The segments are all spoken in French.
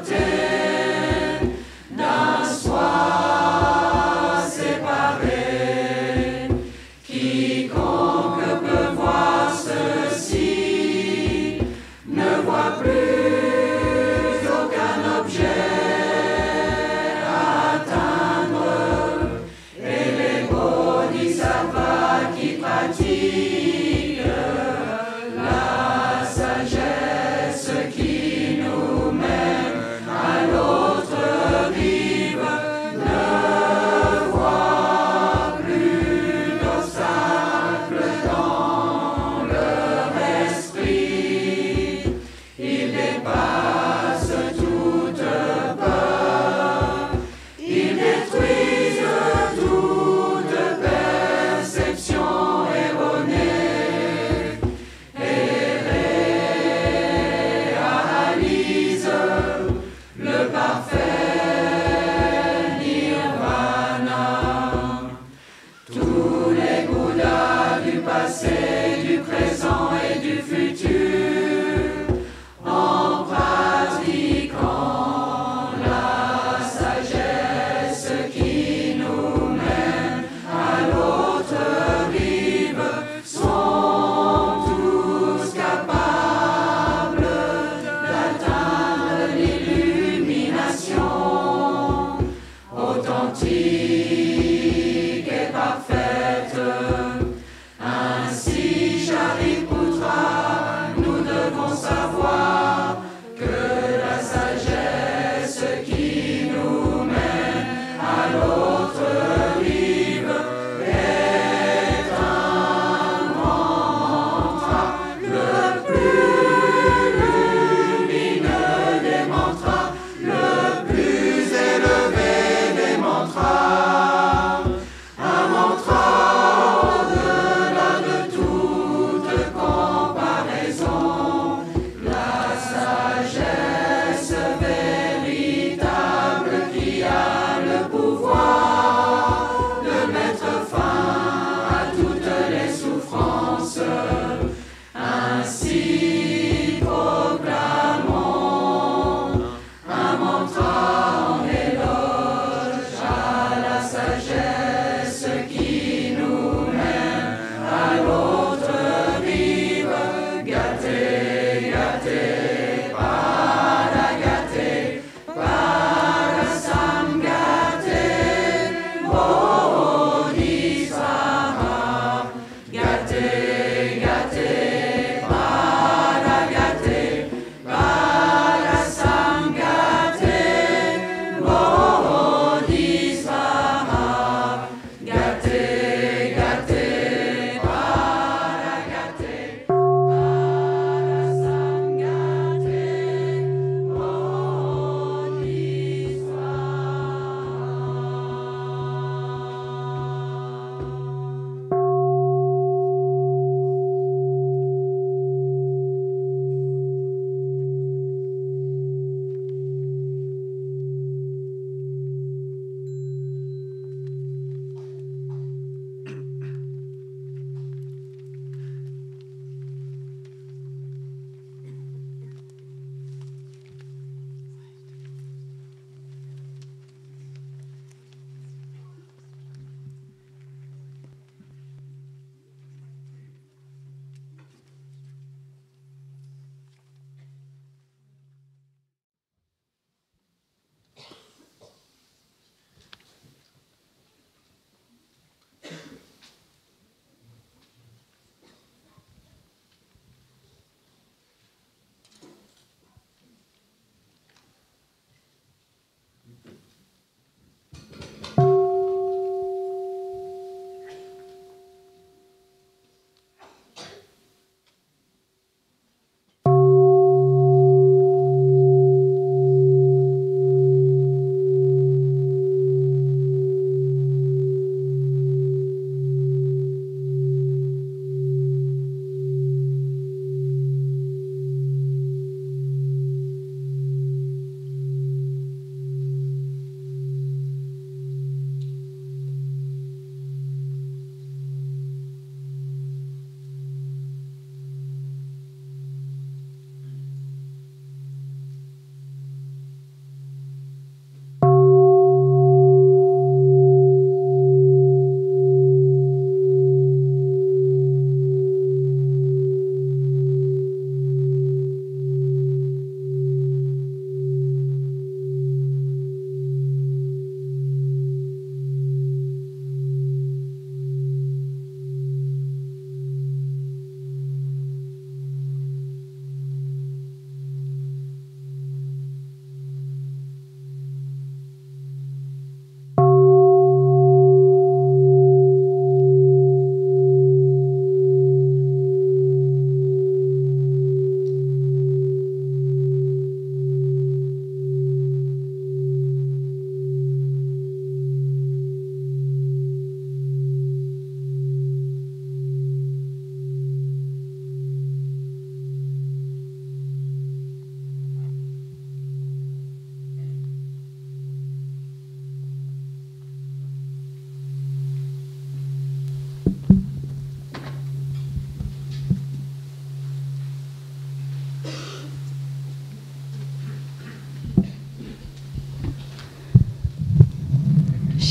day.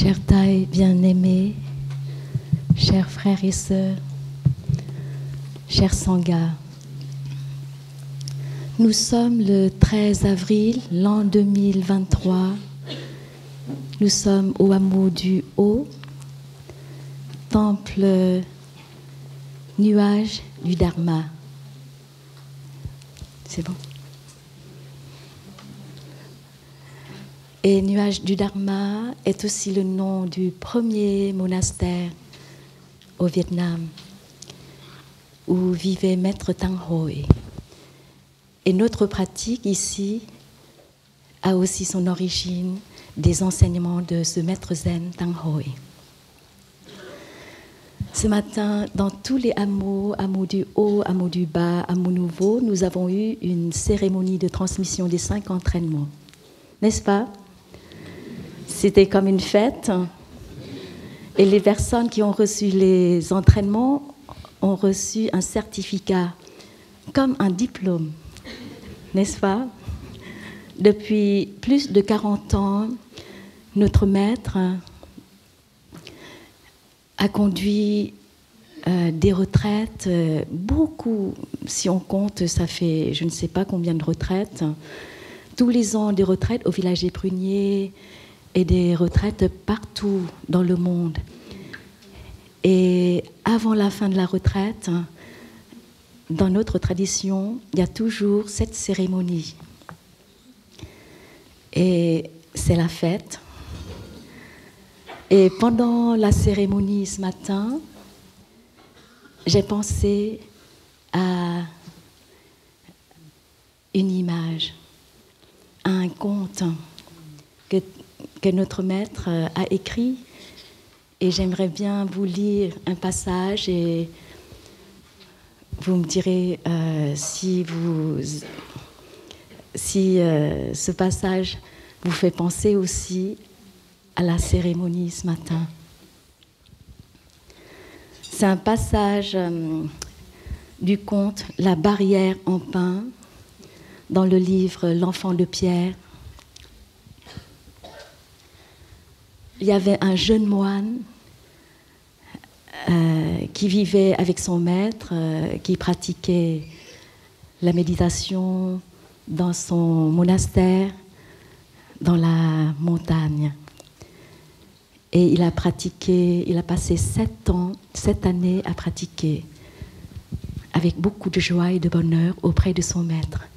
Chers taille bien-aimés, chers frères et sœurs, chers sangas, nous sommes le 13 avril, l'an 2023. Nous sommes au hameau du Haut, temple nuage du Dharma. C'est bon. Et Nuage du Dharma est aussi le nom du premier monastère au Vietnam où vivait Maître Tang Hoi. Et notre pratique ici a aussi son origine des enseignements de ce maître zen Tang Hoi. Ce matin, dans tous les hameaux, hameaux du haut, hameaux du bas, hameaux nouveaux, nous avons eu une cérémonie de transmission des cinq entraînements. N'est-ce pas? C'était comme une fête. Et les personnes qui ont reçu les entraînements ont reçu un certificat, comme un diplôme, n'est-ce pas? Depuis plus de 40 ans, notre maître a conduit euh, des retraites, euh, beaucoup, si on compte, ça fait je ne sais pas combien de retraites. Tous les ans, des retraites au village des Pruniers et des retraites partout dans le monde. Et avant la fin de la retraite, dans notre tradition, il y a toujours cette cérémonie. Et c'est la fête. Et pendant la cérémonie ce matin, j'ai pensé à une image, à un conte que notre maître a écrit. Et j'aimerais bien vous lire un passage et vous me direz euh, si, vous, euh, ce passage vous fait penser aussi à la cérémonie ce matin. C'est un passage euh, du conte La barrière en pain dans le livre L'enfant de Pierre. Il y avait un jeune moine euh, qui vivait avec son maître, euh, qui pratiquait la méditation dans son monastère, dans la montagne. Et il a pratiqué, il a passé sept ans, sept années à pratiquer avec beaucoup de joie et de bonheur auprès de son maître.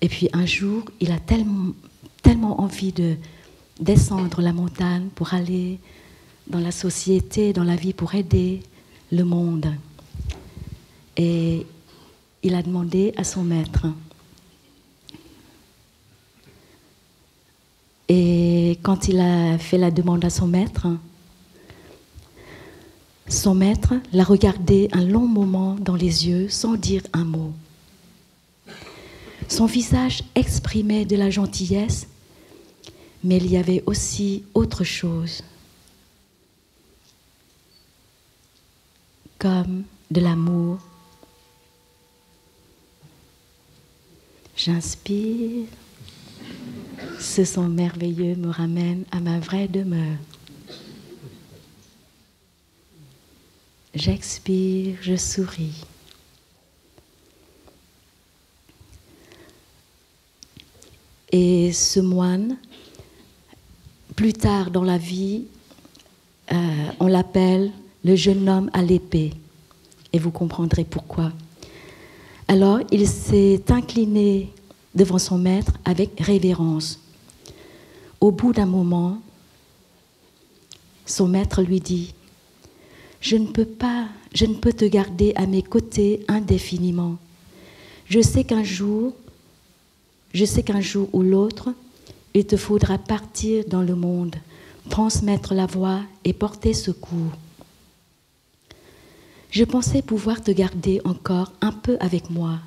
Et puis un jour, il a tellement, tellement envie de descendre la montagne pour aller dans la société, dans la vie, pour aider le monde. Et il a demandé à son maître, Et quand il a fait la demande à son maître, son maître l'a regardé un long moment dans les yeux sans dire un mot. Son visage exprimait de la gentillesse, mais il y avait aussi autre chose, comme de l'amour. J'inspire ce son merveilleux me ramène à ma vraie demeure. J'expire, je souris. Et ce moine, plus tard dans la vie, euh, on l'appelle le jeune homme à l'épée. Et vous comprendrez pourquoi. Alors, il s'est incliné devant son maître avec révérence. Au bout d'un moment, son maître lui dit Je ne peux pas, je ne peux te garder à mes côtés indéfiniment. Je sais qu'un jour, je sais qu'un jour ou l'autre, il te faudra partir dans le monde, transmettre la voix et porter secours. Je pensais pouvoir te garder encore un peu avec moi.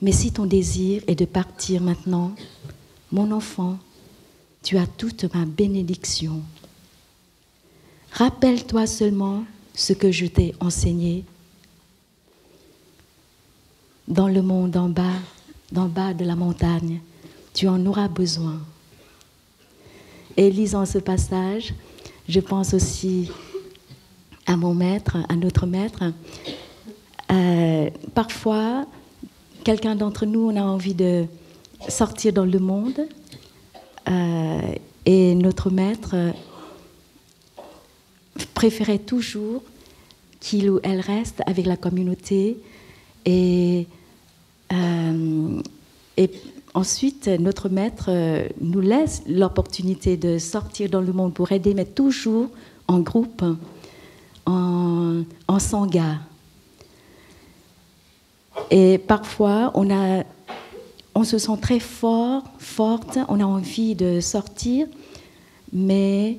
Mais si ton désir est de partir maintenant, mon enfant, tu as toute ma bénédiction. Rappelle-toi seulement ce que je t'ai enseigné. Dans le monde en bas, d'en bas de la montagne, tu en auras besoin. Et lisant ce passage, je pense aussi à mon maître, à notre maître. Euh, parfois, quelqu'un d'entre nous, on a envie de sortir dans le monde. Euh, et notre maître préférait toujours qu'il ou elle reste avec la communauté. Et, euh, et ensuite, notre maître nous laisse l'opportunité de sortir dans le monde pour aider, mais toujours en groupe, en, en sangha. Et parfois, on se sent très fort, forte, on a envie de sortir, mais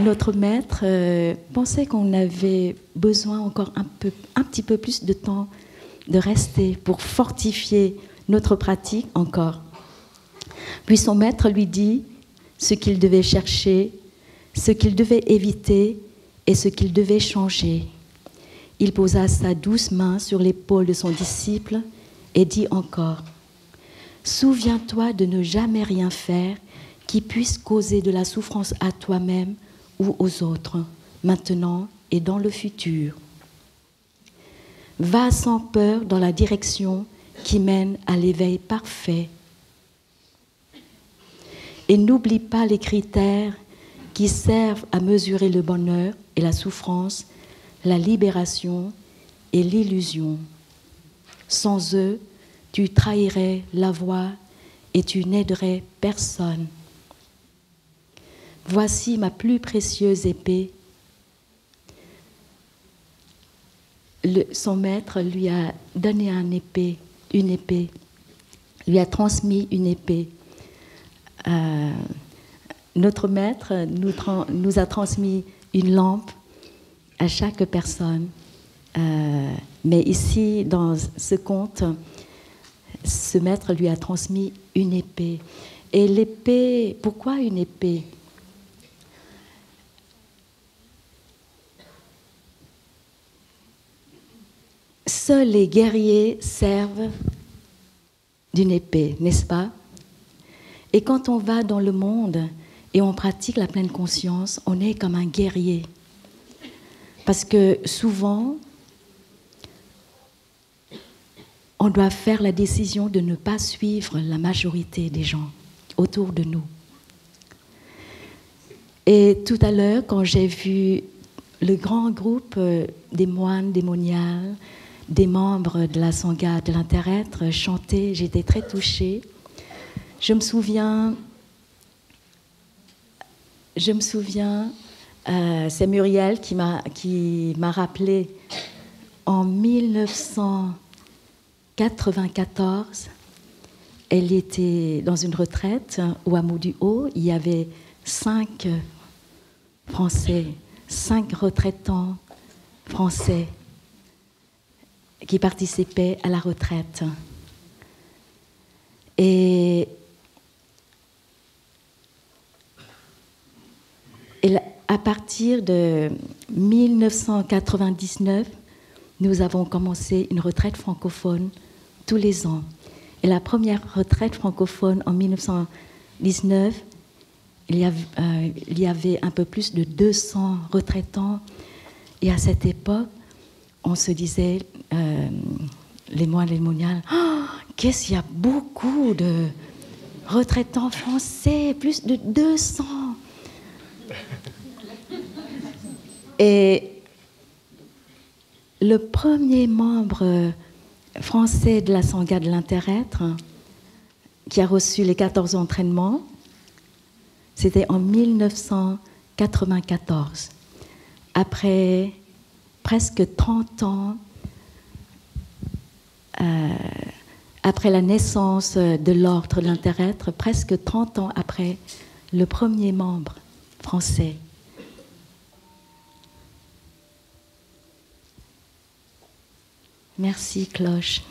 notre maître euh, pensait qu'on avait besoin encore un, peu, un petit peu plus de temps de rester pour fortifier notre pratique encore. Puis son maître lui dit ce qu'il devait chercher, ce qu'il devait éviter et ce qu'il devait changer. Il posa sa douce main sur l'épaule de son disciple et dit encore, Souviens-toi de ne jamais rien faire qui puisse causer de la souffrance à toi-même ou aux autres, maintenant et dans le futur. Va sans peur dans la direction qui mène à l'éveil parfait. Et n'oublie pas les critères qui servent à mesurer le bonheur et la souffrance la libération et l'illusion. Sans eux, tu trahirais la voie et tu n'aiderais personne. Voici ma plus précieuse épée. son maître lui a donné un épée, une épée, lui a transmis une épée. Euh, notre maître nous, a transmis une lampe à chaque personne. Euh, mais ici, dans ce conte, ce maître lui a transmis une épée. Et l'épée, pourquoi une épée? Seuls les guerriers servent d'une épée, n'est-ce pas? Et quand on va dans le monde et on pratique la pleine conscience, on est comme un guerrier. Parce que souvent, on doit faire la décision de ne pas suivre la majorité des gens autour de nous. Et tout à l'heure, quand j'ai vu le grand groupe euh, des moines démoniales, des membres de la Sangha de l'interêtre chanter, j'étais très touchée. Je me souviens, je me souviens euh, c'est Muriel qui m'a, rappelé en 1994, elle était dans une retraite au hameau du Haut. Il y avait cinq Français, cinq retraitants français qui participaient à la retraite. Et, à partir de 1999, nous avons commencé une retraite francophone tous les ans. Et la première retraite francophone en 1919, il y, avait, euh, il y avait un peu plus de 200 retraitants. Et à cette époque, on se disait, euh, les moines, les moniales, oh, qu'est-ce qu'il y a beaucoup de retraitants français, plus de 200. Et le premier membre français de la Sangha de l'interêtre, qui a reçu les 14 entraînements, c'était en 1994. Après presque 30 ans, après la naissance de l'ordre de l'interêtre, presque 30 ans après le premier membre français Merci, Cloche.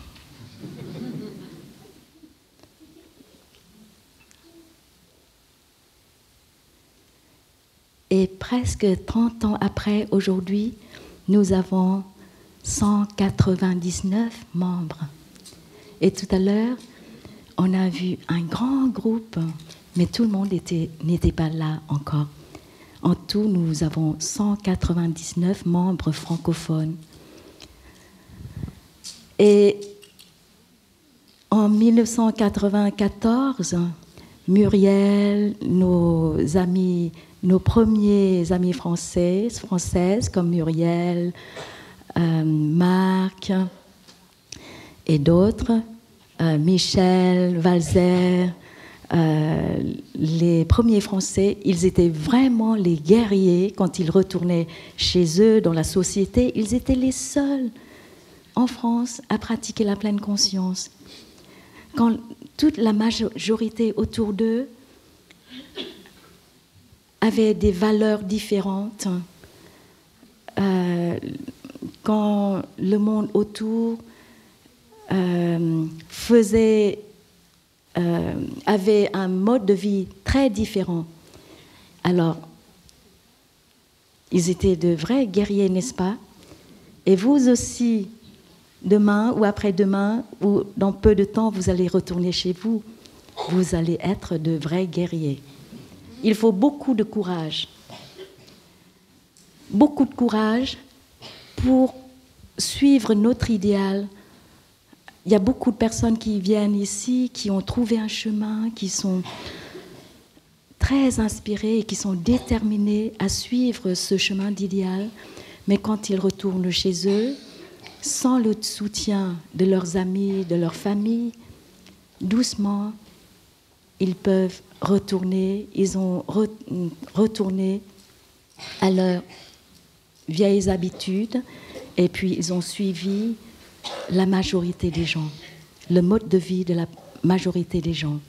Et presque 30 ans après, aujourd'hui, nous avons 199 membres. Et tout à l'heure, on a vu un grand groupe mais tout le monde n'était pas là encore. En tout, nous avons 199 membres francophones. Et en 1994, Muriel, nos amis, nos premiers amis français, françaises comme Muriel, Marc et d'autres, euh, Michel, Valzer, euh, les premiers Français, ils étaient vraiment les guerriers quand ils retournaient chez eux dans la société. Ils étaient les seuls en France à pratiquer la pleine conscience. Quand toute la majorité autour d'eux avait des valeurs différentes, euh, quand le monde autour euh, faisait, euh, avait un mode de vie très différent, alors ils étaient de vrais guerriers, n'est-ce pas? Et vous aussi, demain ou après-demain ou dans peu de temps, vous allez retourner chez vous. Vous allez être de vrais guerriers. Il faut beaucoup de courage. Beaucoup de courage pour suivre notre idéal. Il y a beaucoup de personnes qui viennent ici, qui ont trouvé un chemin, qui sont très inspirées et qui sont déterminées à suivre ce chemin d'idéal. Mais quand ils retournent chez eux, sans le soutien de leurs amis, de leur famille, doucement, ils peuvent retourner, ils ont retourné à leurs vieilles habitudes et puis ils ont suivi la majorité des gens, le mode de vie de la majorité des gens.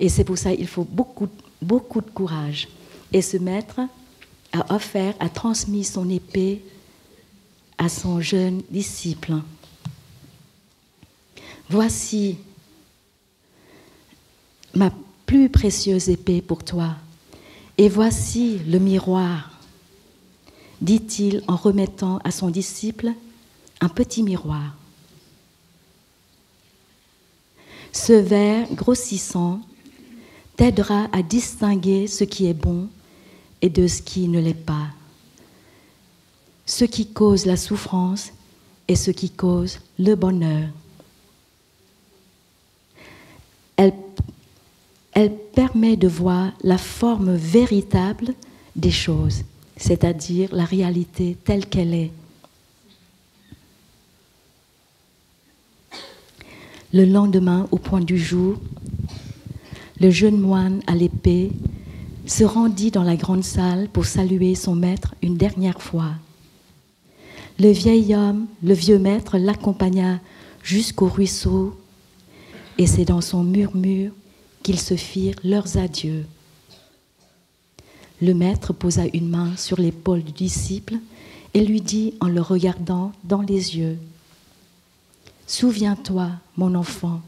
Et c'est pour ça qu'il faut beaucoup, beaucoup de courage. Et ce maître a offert, a transmis son épée à son jeune disciple. Voici ma plus précieuse épée pour toi, et voici le miroir, dit-il en remettant à son disciple un petit miroir. Ce verre grossissant t'aidera à distinguer ce qui est bon et de ce qui ne l'est pas ce qui cause la souffrance et ce qui cause le bonheur. Elle, elle permet de voir la forme véritable des choses, c'est-à-dire la réalité telle qu'elle est. Le lendemain, au point du jour, le jeune moine à l'épée se rendit dans la grande salle pour saluer son maître une dernière fois. Le vieil homme, le vieux maître, l'accompagna jusqu'au ruisseau, et c'est dans son murmure qu'ils se firent leurs adieux. Le maître posa une main sur l'épaule du disciple et lui dit en le regardant dans les yeux, Souviens-toi, mon enfant,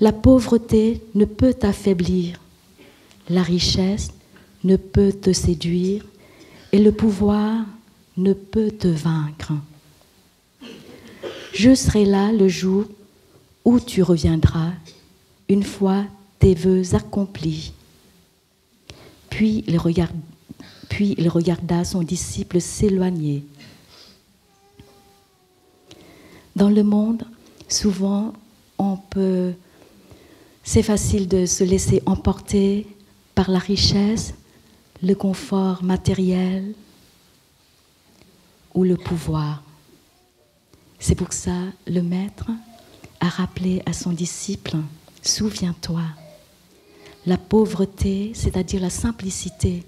la pauvreté ne peut t'affaiblir, la richesse ne peut te séduire, et le pouvoir ne peut te vaincre. Je serai là le jour où tu reviendras, une fois tes voeux accomplis. Puis il, regarda son disciple s'éloigner. Dans le monde, souvent, on peut, c'est facile de se laisser emporter par la richesse, le confort matériel, ou le pouvoir. C'est pour ça le maître a rappelé à son disciple, souviens-toi, la pauvreté, c'est-à-dire la simplicité,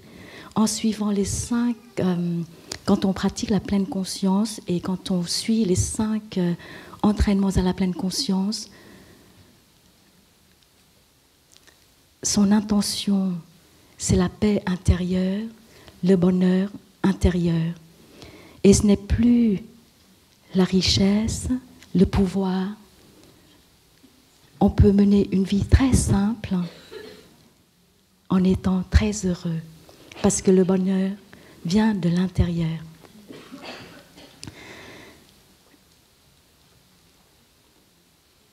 en suivant les cinq, euh, quand on pratique la pleine conscience et quand on suit les cinq euh, entraînements à la pleine conscience, son intention, c'est la paix intérieure, le bonheur intérieur. Et ce n'est plus la richesse, le pouvoir. On peut mener une vie très simple en étant très heureux, parce que le bonheur vient de l'intérieur.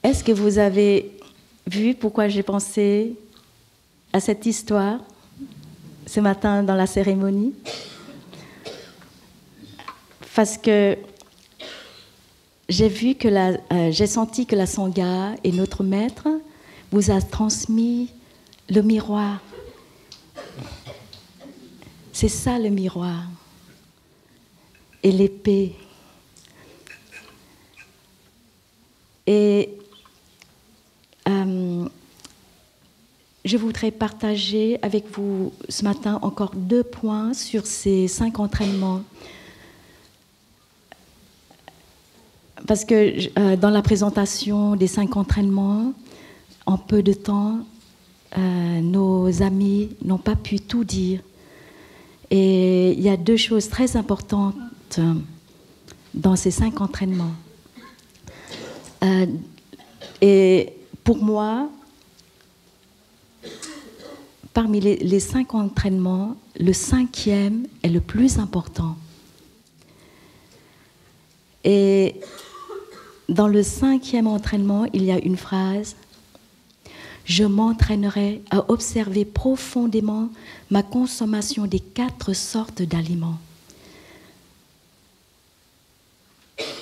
Est-ce que vous avez vu pourquoi j'ai pensé à cette histoire ce matin dans la cérémonie? Parce que j'ai vu que la, euh, j'ai senti que la Sangha et notre maître vous a transmis le miroir. C'est ça le miroir. Et l'épée. Et euh, je voudrais partager avec vous ce matin encore deux points sur ces cinq entraînements. Parce que euh, dans la présentation des cinq entraînements, en peu de temps, euh, nos amis n'ont pas pu tout dire. Et il y a deux choses très importantes dans ces cinq entraînements. Euh, et pour moi, parmi les, cinq entraînements, le cinquième est le plus important. Et dans le cinquième entraînement, il y a une phrase Je m'entraînerai à observer profondément ma consommation des quatre sortes d'aliments.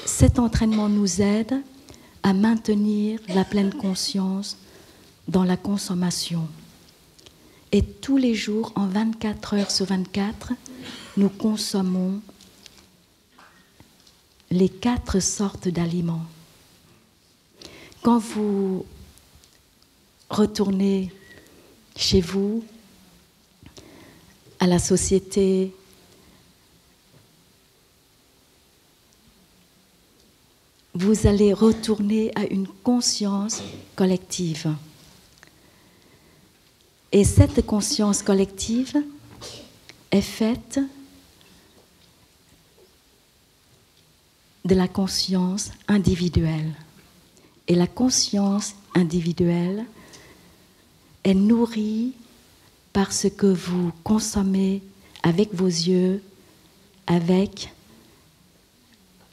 Cet entraînement nous aide à maintenir la pleine conscience dans la consommation. Et tous les jours, en 24 heures sur 24, nous consommons les quatre sortes d'aliments. Quand vous retournez chez vous, à la société, vous allez retourner à une conscience collective. Et cette conscience collective est faite de la conscience individuelle. Et la conscience individuelle est nourrie par ce que vous consommez avec vos yeux, avec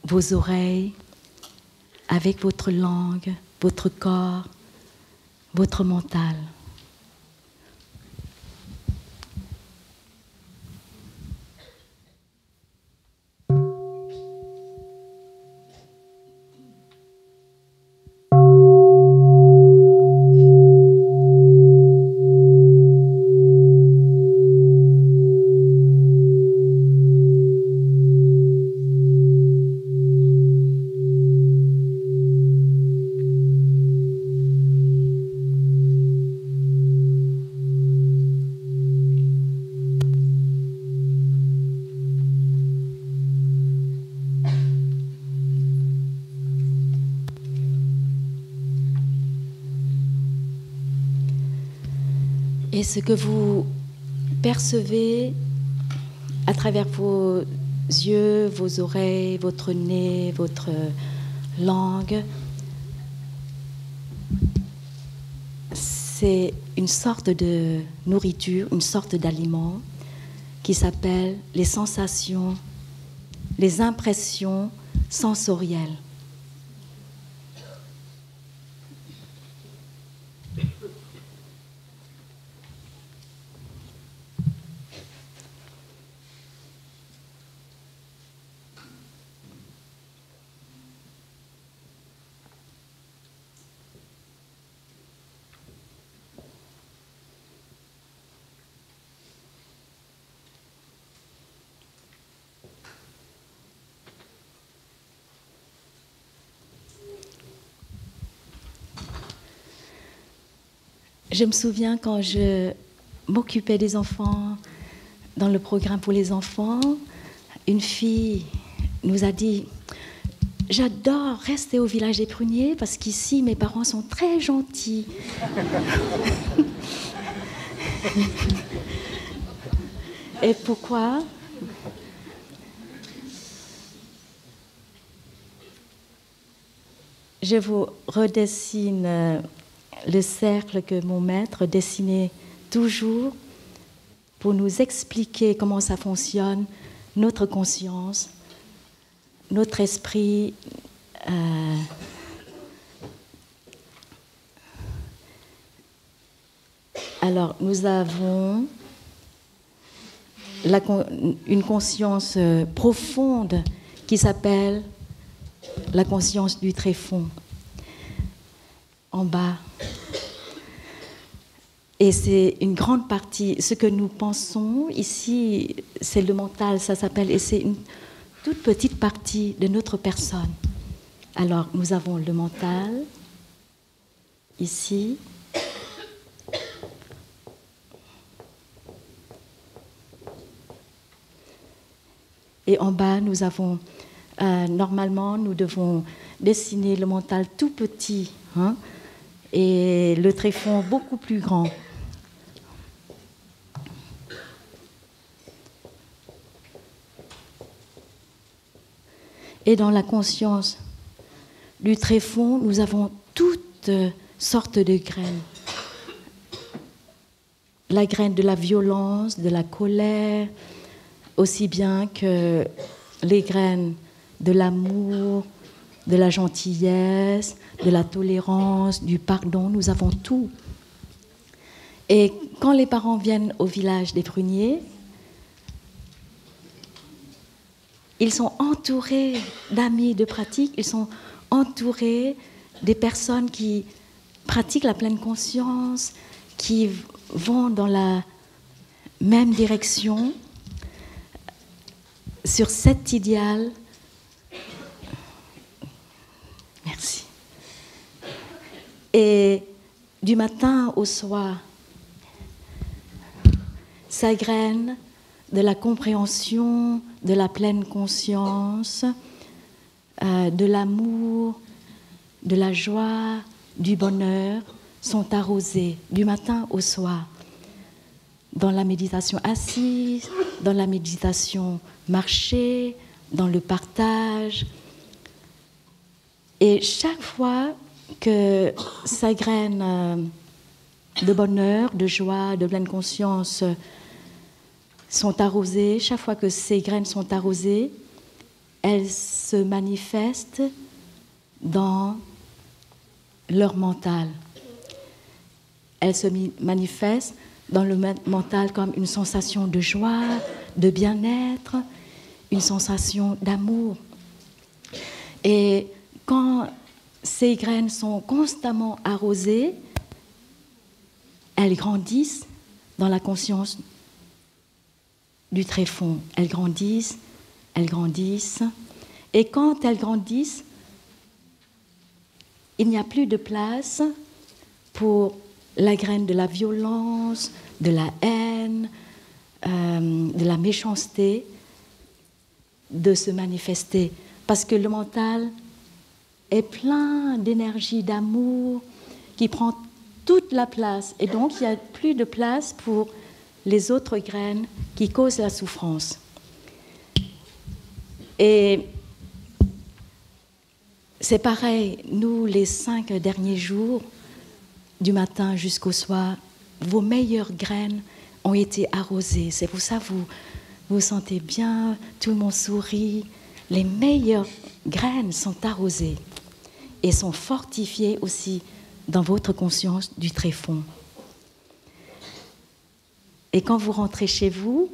vos oreilles, avec votre langue, votre corps, votre mental. Et ce que vous percevez à travers vos yeux, vos oreilles, votre nez, votre langue, c'est une sorte de nourriture, une sorte d'aliment qui s'appelle les sensations, les impressions sensorielles. Je me souviens quand je m'occupais des enfants dans le programme pour les enfants, une fille nous a dit J'adore rester au village des pruniers parce qu'ici mes parents sont très gentils. Et pourquoi? Je vous redessine le cercle que mon maître dessinait toujours pour nous expliquer comment ça fonctionne, notre conscience, notre esprit. Euh, Alors, nous avons une conscience euh, profonde qui s'appelle la conscience du tréfonds. En bas, et c'est une grande partie. Ce que nous pensons ici, c'est le mental, ça s'appelle, et c'est une toute petite partie de notre personne. Alors, nous avons le mental, ici. Et en bas, nous avons, euh, normalement, nous devons dessiner le mental tout petit hein, et le tréfonds beaucoup plus grand. Et dans la conscience du tréfonds, nous avons toutes sortes de graines. La graine de la violence, de la colère, aussi bien que les graines de l'amour, de la gentillesse, de la tolérance, du pardon, nous avons tout. Et quand les parents viennent au village des pruniers, Ils sont entourés d'amis de pratique, ils sont entourés des personnes qui pratiquent la pleine conscience, qui vont dans la même direction sur cet idéal. Et du matin au soir, sa graine de la compréhension, de la pleine conscience, euh, de l'amour, de la joie, du bonheur sont arrosés du matin au soir. Dans la méditation assise, dans la méditation marchée, dans le partage. Et chaque fois que sa graine euh, de bonheur, de joie, de pleine conscience sont arrosées, chaque fois que ces graines sont arrosées, elles se manifestent dans leur mental. Elles se manifestent dans le mental comme une sensation de joie, de bien-être, une sensation d'amour. Et quand ces graines sont constamment arrosées, elles grandissent dans la conscience du tréfonds. Elles grandissent, elles grandissent. Et quand elles grandissent, il n'y a plus de place pour la graine de la violence, de la haine, euh, de la méchanceté de se manifester. Parce que le mental est plein d'énergie, d'amour, qui prend toute la place. Et donc, il n'y a plus de place pour les autres graines qui causent la souffrance. Et c'est pareil, nous, les cinq derniers jours, du matin jusqu'au soir, vos meilleures graines ont été arrosées. C'est pour ça que vous vous sentez bien, tout le monde sourit. Les meilleures graines sont arrosées et sont fortifiées aussi dans votre conscience du tréfonds. Et quand vous rentrez chez vous,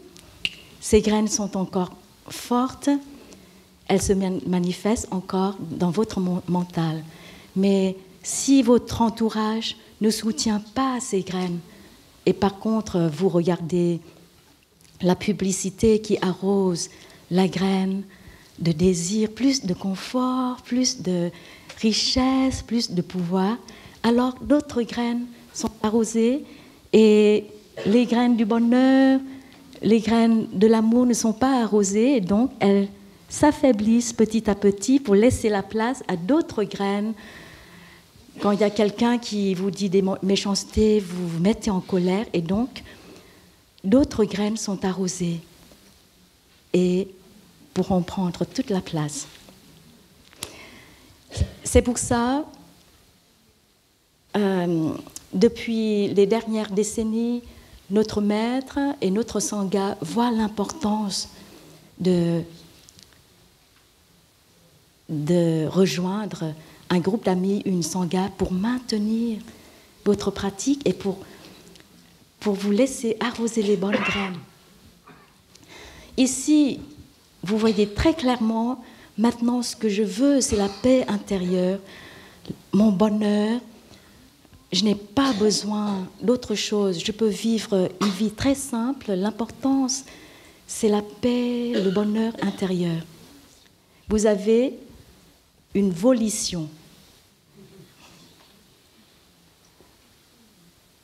ces graines sont encore fortes, elles se manifestent encore dans votre mental. Mais si votre entourage ne soutient pas ces graines, et par contre vous regardez la publicité qui arrose la graine de désir, plus de confort, plus de richesse, plus de pouvoir, alors d'autres graines sont arrosées et les graines du bonheur, les graines de l'amour ne sont pas arrosées et donc elles s'affaiblissent petit à petit pour laisser la place à d'autres graines. Quand il y a quelqu'un qui vous dit des méchancetés, vous vous mettez en colère et donc d'autres graines sont arrosées et pourront prendre toute la place. C'est pour ça, euh, depuis les dernières décennies, notre maître et notre sangha voient l'importance de, rejoindre un groupe d'amis, une sangha, pour maintenir votre pratique et pour pour vous laisser arroser les bonnes graines. Ici, vous voyez très clairement, maintenant ce que je veux, c'est la paix intérieure, mon bonheur. Je n'ai pas besoin d'autre chose. Je peux vivre une vie très simple. L'importance, c'est la paix, le bonheur intérieur. Vous avez une volition.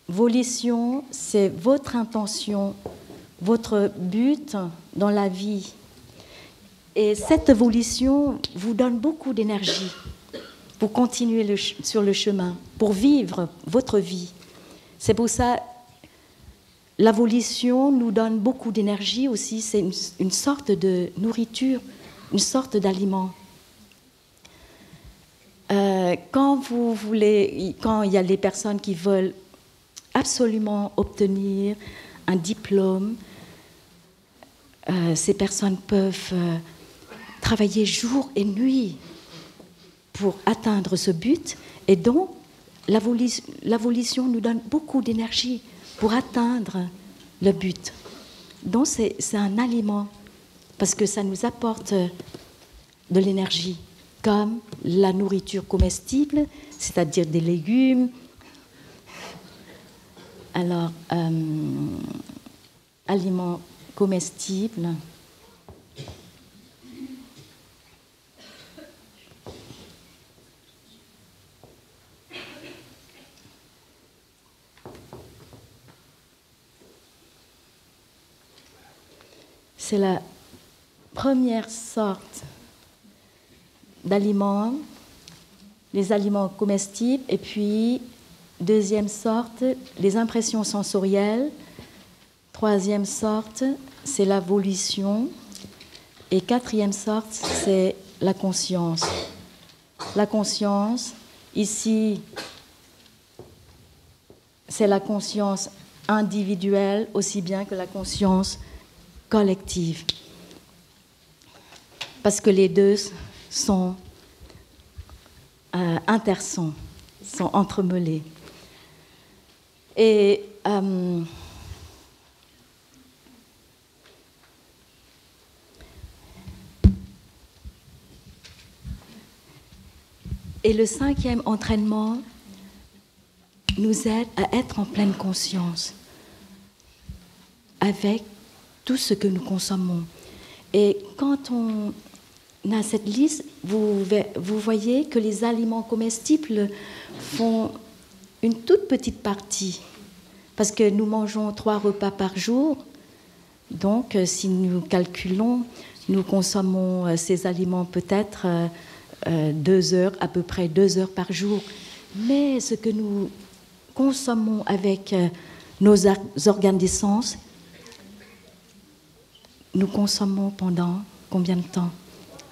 Volition, c'est votre intention, votre but dans la vie. Et cette volition vous donne beaucoup d'énergie pour continuer sur le chemin, pour vivre votre vie. C'est pour ça la volition nous donne beaucoup d'énergie aussi, c'est une, sorte de nourriture, une sorte d'aliment. Euh, quand vous voulez, quand il y a des personnes qui veulent absolument obtenir un diplôme, euh, ces personnes peuvent euh, travailler jour et nuit pour atteindre ce but. Et donc, la volition nous donne beaucoup d'énergie pour atteindre le but. Donc, c'est un aliment parce que ça nous apporte de l'énergie, comme la nourriture comestible, c'est-à-dire des légumes. Alors, euh, aliments comestibles. C'est la première sorte d'aliments, les aliments comestibles, et puis deuxième sorte, les impressions sensorielles. Troisième sorte, c'est la volition. Et quatrième sorte, c'est la conscience. La conscience, ici, c'est la conscience individuelle aussi bien que la conscience collective. Parce que les deux sont euh, intersons, sont entremêlés. Et euh, Et le cinquième entraînement nous aide à être en pleine conscience avec tout ce que nous consommons. Et quand on a cette liste, vous, vous voyez que les aliments comestibles font une toute petite partie, parce que nous mangeons trois repas par jour. Donc, euh, si nous calculons, nous consommons euh, ces aliments peut-être euh, deux heures, à peu près deux heures par jour. Mais ce que nous consommons avec nos organes d'essence, nous consommons pendant combien de temps?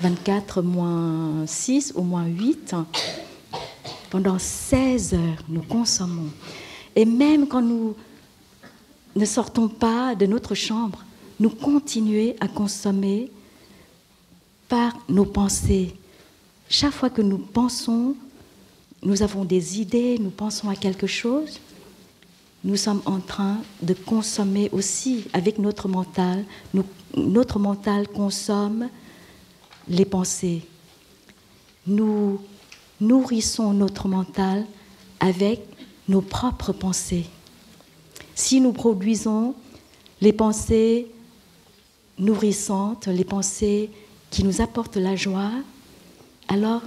24 moins 6 ou moins 8 Pendant 16 heures, nous consommons. Et même quand nous ne sortons pas de notre chambre, nous continuons à consommer par nos pensées. Chaque fois que nous pensons, nous avons des idées, nous pensons à quelque chose, nous sommes en train de consommer aussi avec notre mental. notre mental consomme les pensées. Nous nourrissons notre mental avec nos propres pensées. Si nous produisons les pensées nourrissantes, les pensées qui nous apportent la joie, alors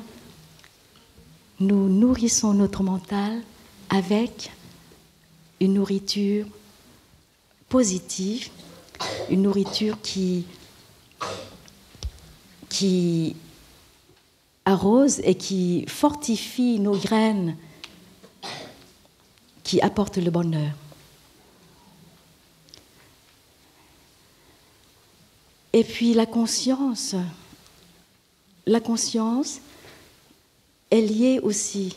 nous nourrissons notre mental avec une nourriture positive, une nourriture qui, qui arrose et qui fortifie nos graines, qui apporte le bonheur. Et puis la conscience, la conscience est liée aussi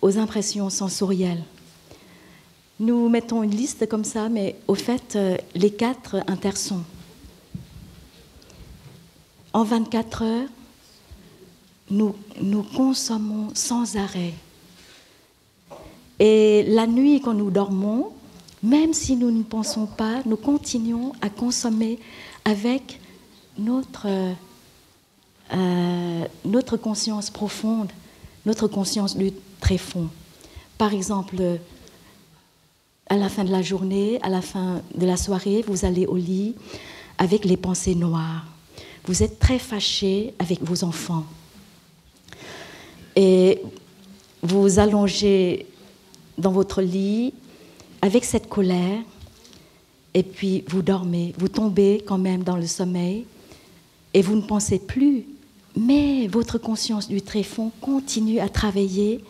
aux impressions sensorielles. Nous mettons une liste comme ça, mais au fait, euh, les quatre intersons. En 24 heures, nous, consommons sans arrêt. Et la nuit, quand nous dormons, même si nous ne pensons pas, nous continuons à consommer avec notre, euh, conscience profonde, notre conscience du tréfonds. Par exemple, à la fin de la journée, à la fin de la soirée, vous allez au lit avec les pensées noires. Vous êtes très fâché avec vos enfants. Et vous allongez dans votre lit avec cette colère, et puis vous dormez, vous tombez quand même dans le sommeil, et vous ne pensez plus, mais votre conscience du tréfonds continue à travailler,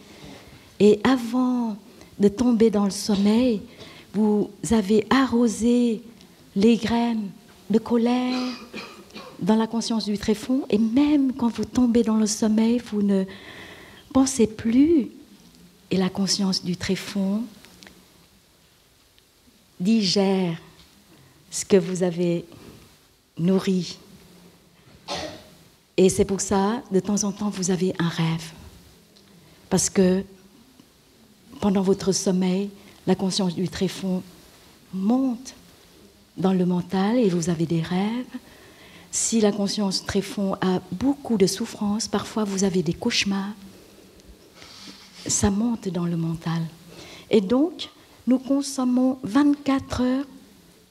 et avant de tomber dans le sommeil, vous avez arrosé les graines de colère dans la conscience du tréfonds, et même quand vous tombez dans le sommeil, vous ne pensez plus, et la conscience du tréfonds digère ce que vous avez nourri. Et c'est pour ça, de temps en temps, vous avez un rêve. Parce que pendant votre sommeil, la conscience du tréfonds monte dans le mental et vous avez des rêves. Si la conscience tréfonds a beaucoup de souffrance, parfois vous avez des cauchemars, ça monte dans le mental. Et donc, nous consommons 24 heures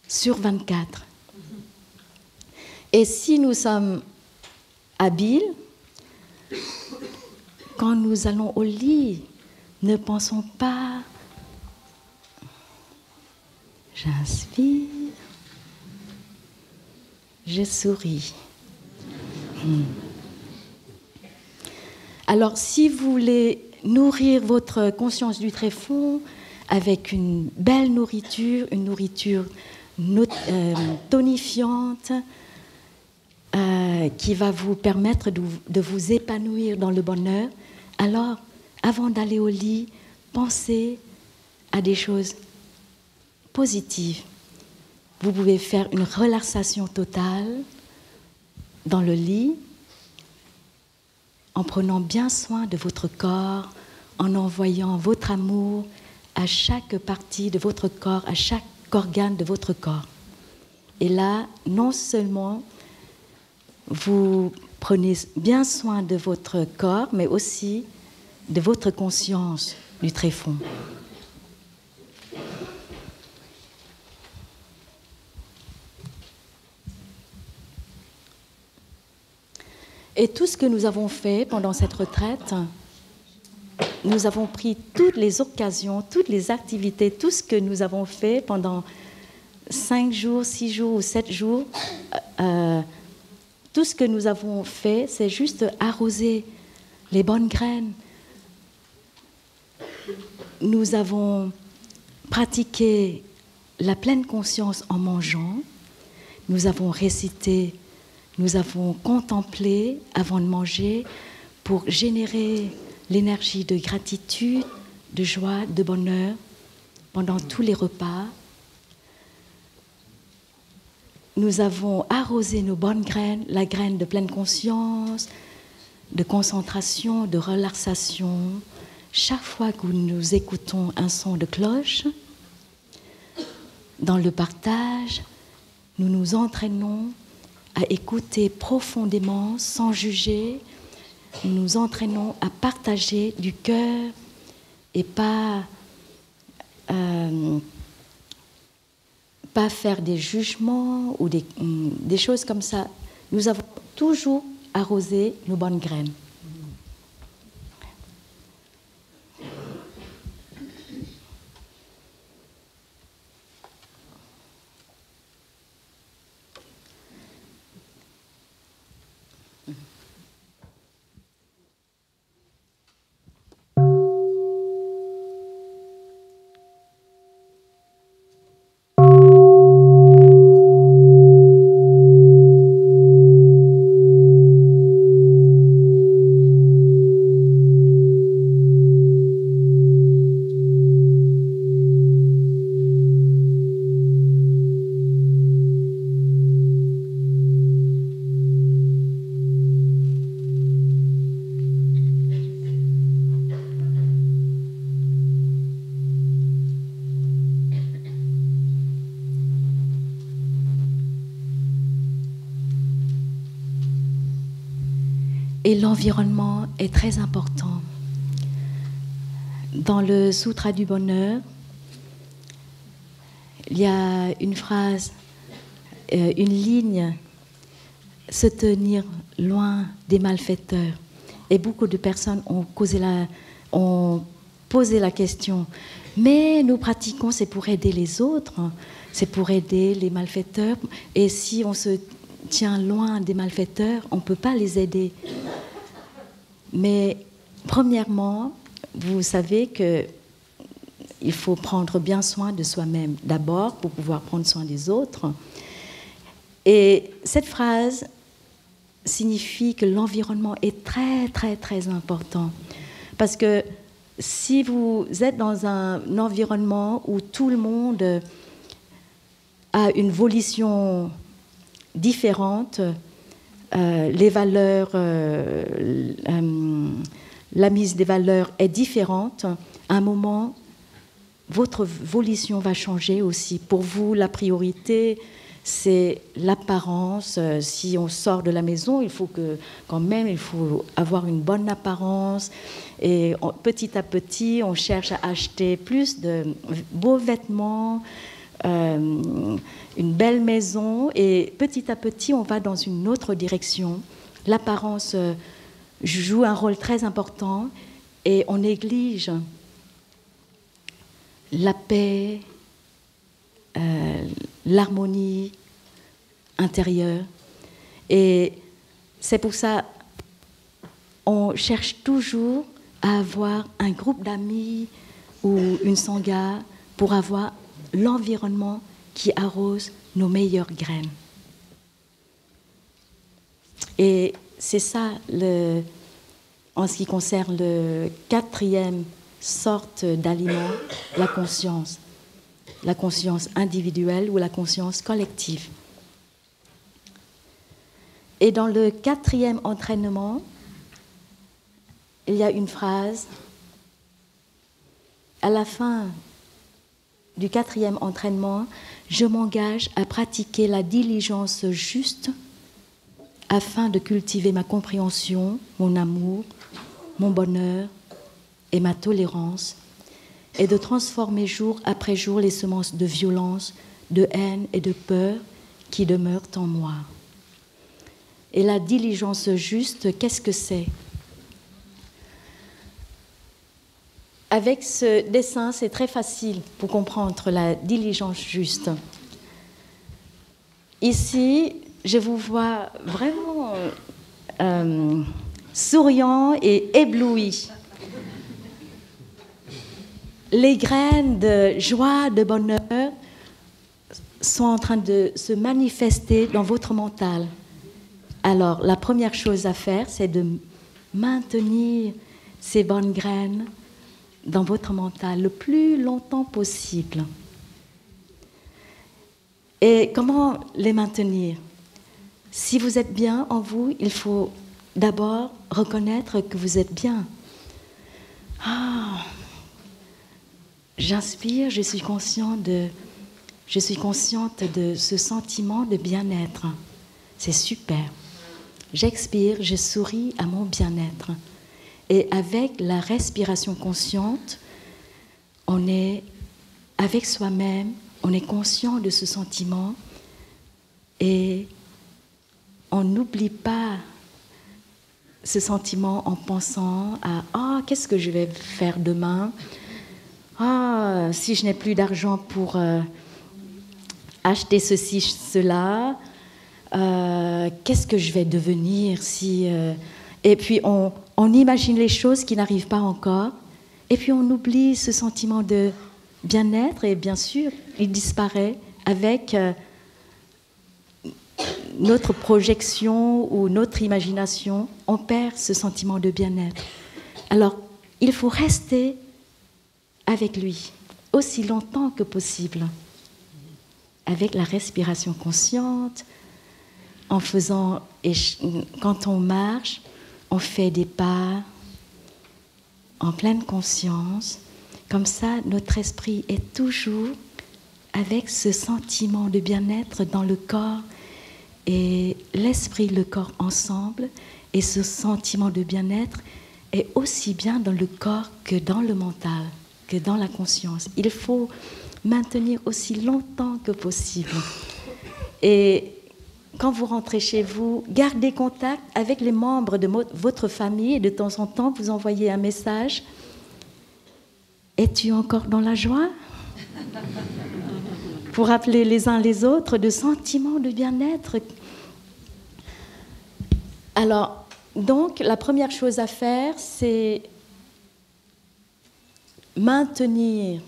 sur 24. Et si nous sommes habiles, quand nous allons au lit, ne pensons pas, j'inspire, je souris. Hmm. Alors si vous voulez nourrir votre conscience du tréfonds, avec une belle nourriture, une nourriture euh, tonifiante euh, qui va vous permettre de, vous épanouir dans le bonheur. Alors, avant d'aller au lit, pensez à des choses positives. Vous pouvez faire une relaxation totale dans le lit en prenant bien soin de votre corps, en envoyant votre amour à chaque partie de votre corps, à chaque organe de votre corps. Et là, non seulement vous prenez bien soin de votre corps, mais aussi de votre conscience du tréfonds. Et tout ce que nous avons fait pendant cette retraite, nous avons pris toutes les occasions, toutes les activités, tout ce que nous avons fait pendant cinq jours, six jours ou sept jours. Euh, tout ce que nous avons fait, c'est juste arroser les bonnes graines. Nous avons pratiqué la pleine conscience en mangeant. Nous avons récité, nous avons contemplé avant de manger pour générer l'énergie de gratitude, de joie, de bonheur pendant tous les repas. Nous avons arrosé nos bonnes graines, la graine de pleine conscience, de concentration, de relaxation. Chaque fois que nous écoutons un son de cloche, dans le partage, nous nous entraînons à écouter profondément, sans juger, nous entraînons à partager du cœur et pas, euh, faire des jugements ou des choses comme ça. Nous avons toujours arrosé nos bonnes graines. L'environnement est très important. Dans le Sutra du Bonheur, il y a une phrase, euh, une ligne, se tenir loin des malfaiteurs. Et beaucoup de personnes ont, posé la question, mais nous pratiquons, c'est pour aider les autres, c'est pour aider les malfaiteurs. Et si on se tient loin des malfaiteurs, on ne peut pas les aider. Mais premièrement, vous savez que il faut prendre bien soin de soi-même d'abord pour pouvoir prendre soin des autres. Et cette phrase signifie que l'environnement est très, très, très important. Parce que si vous êtes dans un environnement où tout le monde a une volition différente, les valeurs, euh, euh, la mise des valeurs est différente, à un moment, votre volition va changer aussi. Pour vous, la priorité, c'est l'apparence. Euh, si on sort de la maison, il faut que, quand même, il faut avoir une bonne apparence. Et petit à petit, on cherche à acheter plus de beaux vêtements, euh, une belle maison. Et petit à petit, on va dans une autre direction. L'apparence euh, joue un rôle très important et on néglige la paix, euh, l'harmonie intérieure. Et c'est pour ça on cherche toujours à avoir un groupe d'amis ou une sangha pour avoir l'environnement qui arrose nos meilleures graines. Et c'est ça, en ce qui concerne le quatrième sorte d'aliment, la conscience la conscience individuelle ou la conscience collective. Et dans le quatrième entraînement, il y a une phrase. À la fin du quatrième entraînement, je m'engage à pratiquer la diligence juste afin de cultiver ma compréhension, mon amour, mon bonheur et ma tolérance et de transformer jour après jour les semences de violence, de haine et de peur qui demeurent en moi. Et la diligence juste, qu'est-ce que c'est? Avec ce dessin, c'est très facile pour comprendre la diligence juste. Ici, je vous vois vraiment euh, souriant et ébloui les graines de joie, de bonheur sont en train de se manifester dans votre mental. Alors, la première chose à faire, c'est de maintenir ces bonnes graines dans votre mental le plus longtemps possible. Et comment les maintenir? Si vous êtes bien en vous, il faut d'abord reconnaître que vous êtes bien. Ah, J'inspire, je suis, de, je suis consciente de ce sentiment de bien-être. C'est super. J'expire, je souris à mon bien-être. Et avec la respiration consciente, on est avec soi-même, on est conscient de ce sentiment et on n'oublie pas ce sentiment en pensant à ah qu'est-ce que je vais faire demain? Ah, si je n'ai plus d'argent pour euh, acheter ceci, cela, euh, qu'est-ce que je vais devenir si... Euh, et puis on, imagine les choses qui n'arrivent pas encore, et puis on oublie ce sentiment de bien-être, et bien sûr, il disparaît avec notre projection ou notre imagination, on perd ce sentiment de bien-être. Alors, il faut rester avec lui aussi longtemps que possible, avec la respiration consciente, en faisant, quand on marche, on fait des pas en pleine conscience. Comme ça, notre esprit est toujours avec ce sentiment de bien-être dans le corps et l'esprit, le corps ensemble Et ce sentiment de bien-être est aussi bien dans le corps que dans le mental, que dans la conscience. Il faut maintenir aussi longtemps que possible. Et quand vous rentrez chez vous, gardez contact avec les membres de votre famille et de temps en temps, vous envoyez un message. Es-tu encore dans la joie? Pour appeler les uns les autres de sentiments de bien-être. Alors, donc, la première chose à faire, c'est maintenir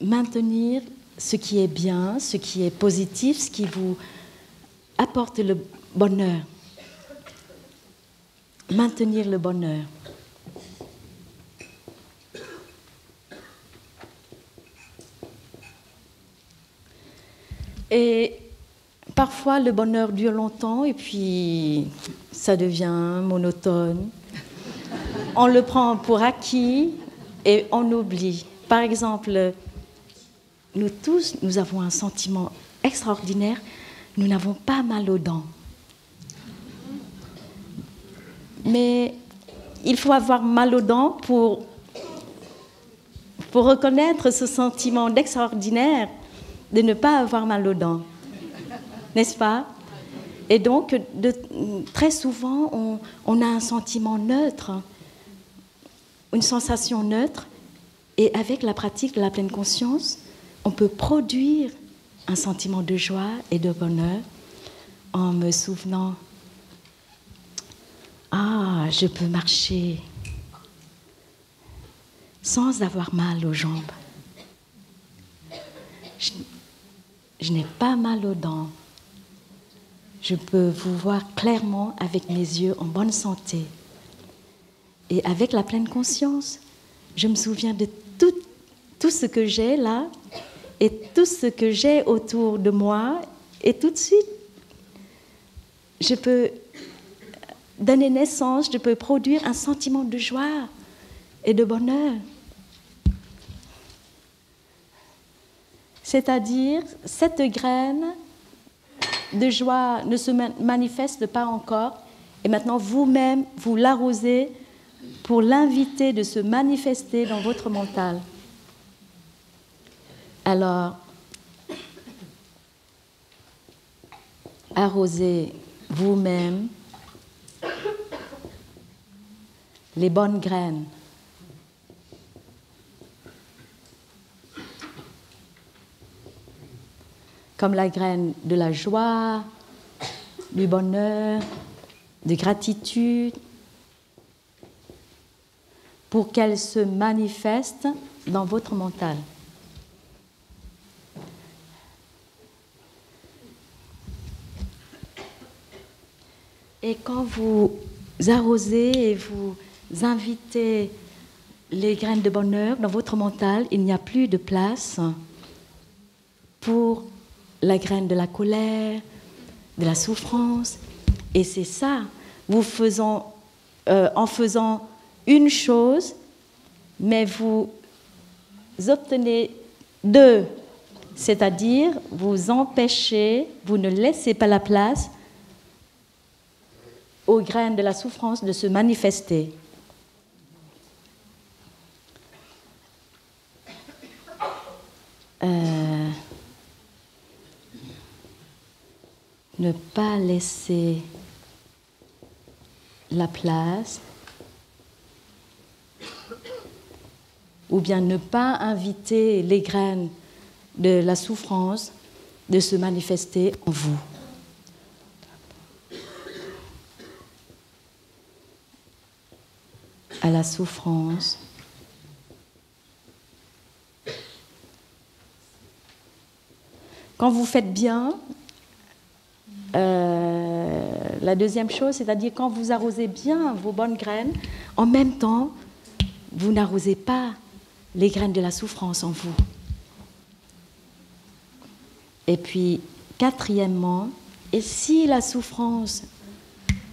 maintenir ce qui est bien, ce qui est positif, ce qui vous apporte le bonheur. Maintenir le bonheur. Et parfois le bonheur dure longtemps et puis ça devient monotone. On le prend pour acquis et on oublie. Par exemple, nous tous, nous avons un sentiment extraordinaire, nous n'avons pas mal aux dents. Mais il faut avoir mal aux dents pour, reconnaître ce sentiment d'extraordinaire de ne pas avoir mal aux dents. N'est-ce pas? Et donc, très souvent, on a un sentiment neutre, une sensation neutre, et avec la pratique de la pleine conscience, on peut produire un sentiment de joie et de bonheur en me souvenant Ah, je peux marcher sans avoir mal aux jambes. Je, n'ai pas mal aux dents. Je peux vous voir clairement avec mes yeux en bonne santé. Et avec la pleine conscience, je me souviens de tout ce que j'ai là et tout ce que j'ai autour de moi, et tout de suite, je peux donner naissance, je peux produire un sentiment de joie et de bonheur. C'est-à-dire, cette graine de joie ne se manifeste pas encore, et maintenant vous-même, vous l'arrosez pour l'inviter de se manifester dans votre mental. Alors, arrosez vous-même les bonnes graines. Comme la graine de la joie, du bonheur, de gratitude, pour qu'elle se manifeste dans votre mental. Et quand vous arrosez et vous invitez les graines de bonheur dans votre mental, il n'y a plus de place pour la graine de la colère, de la souffrance. Et c'est ça, vous faisant, euh, en faisant une chose, mais vous obtenez deux, c'est-à-dire vous empêchez, vous ne laissez pas la place aux graines de la souffrance de se manifester. Euh, ne pas laisser la place ou bien ne pas inviter les graines de la souffrance de se manifester en vous. À la souffrance. Quand vous faites bien, euh, la deuxième chose, c'est-à-dire quand vous arrosez bien vos bonnes graines, en même temps, vous n'arrosez pas les graines de la souffrance en vous. Et puis, quatrièmement, et si la souffrance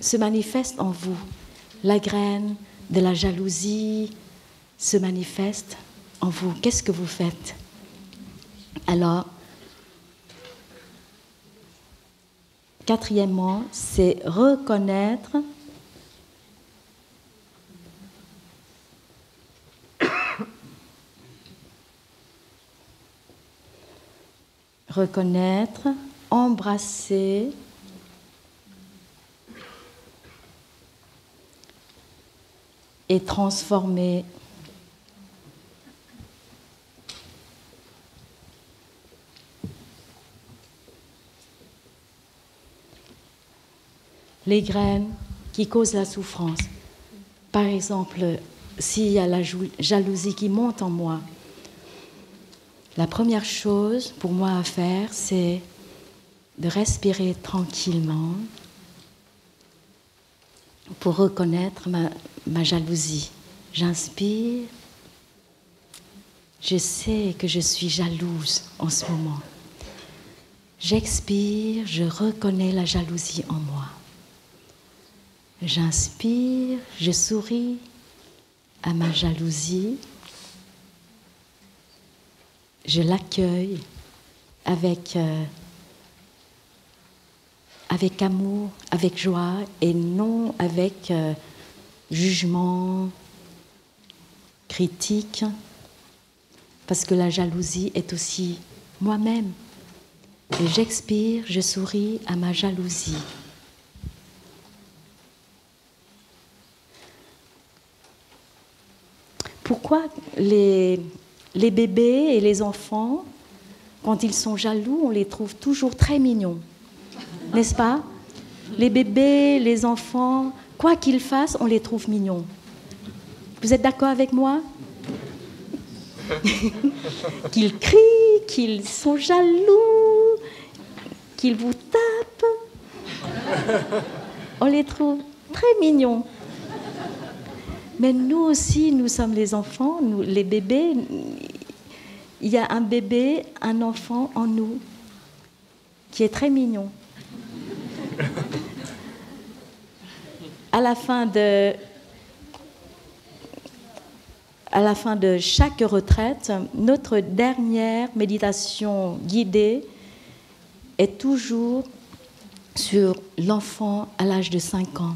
se manifeste en vous, la graine de la jalousie se manifeste, en vous. Qu'est-ce que vous faites Alors, quatrièmement, c'est reconnaître reconnaître, embrasser, et transformer les graines qui causent la souffrance. Par exemple, s'il y a la jalousie qui monte en moi, la première chose pour moi à faire, c'est de respirer tranquillement pour reconnaître ma, jalousie. J'inspire. Je sais que je suis jalouse en ce moment. J'expire, je reconnais la jalousie en moi. J'inspire, je souris à ma jalousie. Je l'accueille avec euh, avec amour, avec joie et non avec euh, jugement, critique, parce que la jalousie est aussi moi-même. Et j'expire, je souris à ma jalousie. Pourquoi les, les bébés et les enfants, quand ils sont jaloux, on les trouve toujours très mignons? N'est-ce pas? Les bébés, les enfants, quoi qu'ils fassent, on les trouve mignons. Vous êtes d'accord avec moi? Qu'ils crient, qu'ils sont jaloux, qu'ils vous tapent. On les trouve très mignons. Mais nous aussi, nous sommes les enfants, nous, les bébés. Il y a un bébé, un enfant en nous qui est très mignon. À la fin de la fin de chaque retraite, notre dernière méditation guidée est toujours sur l'enfant à l'âge de 5 ans.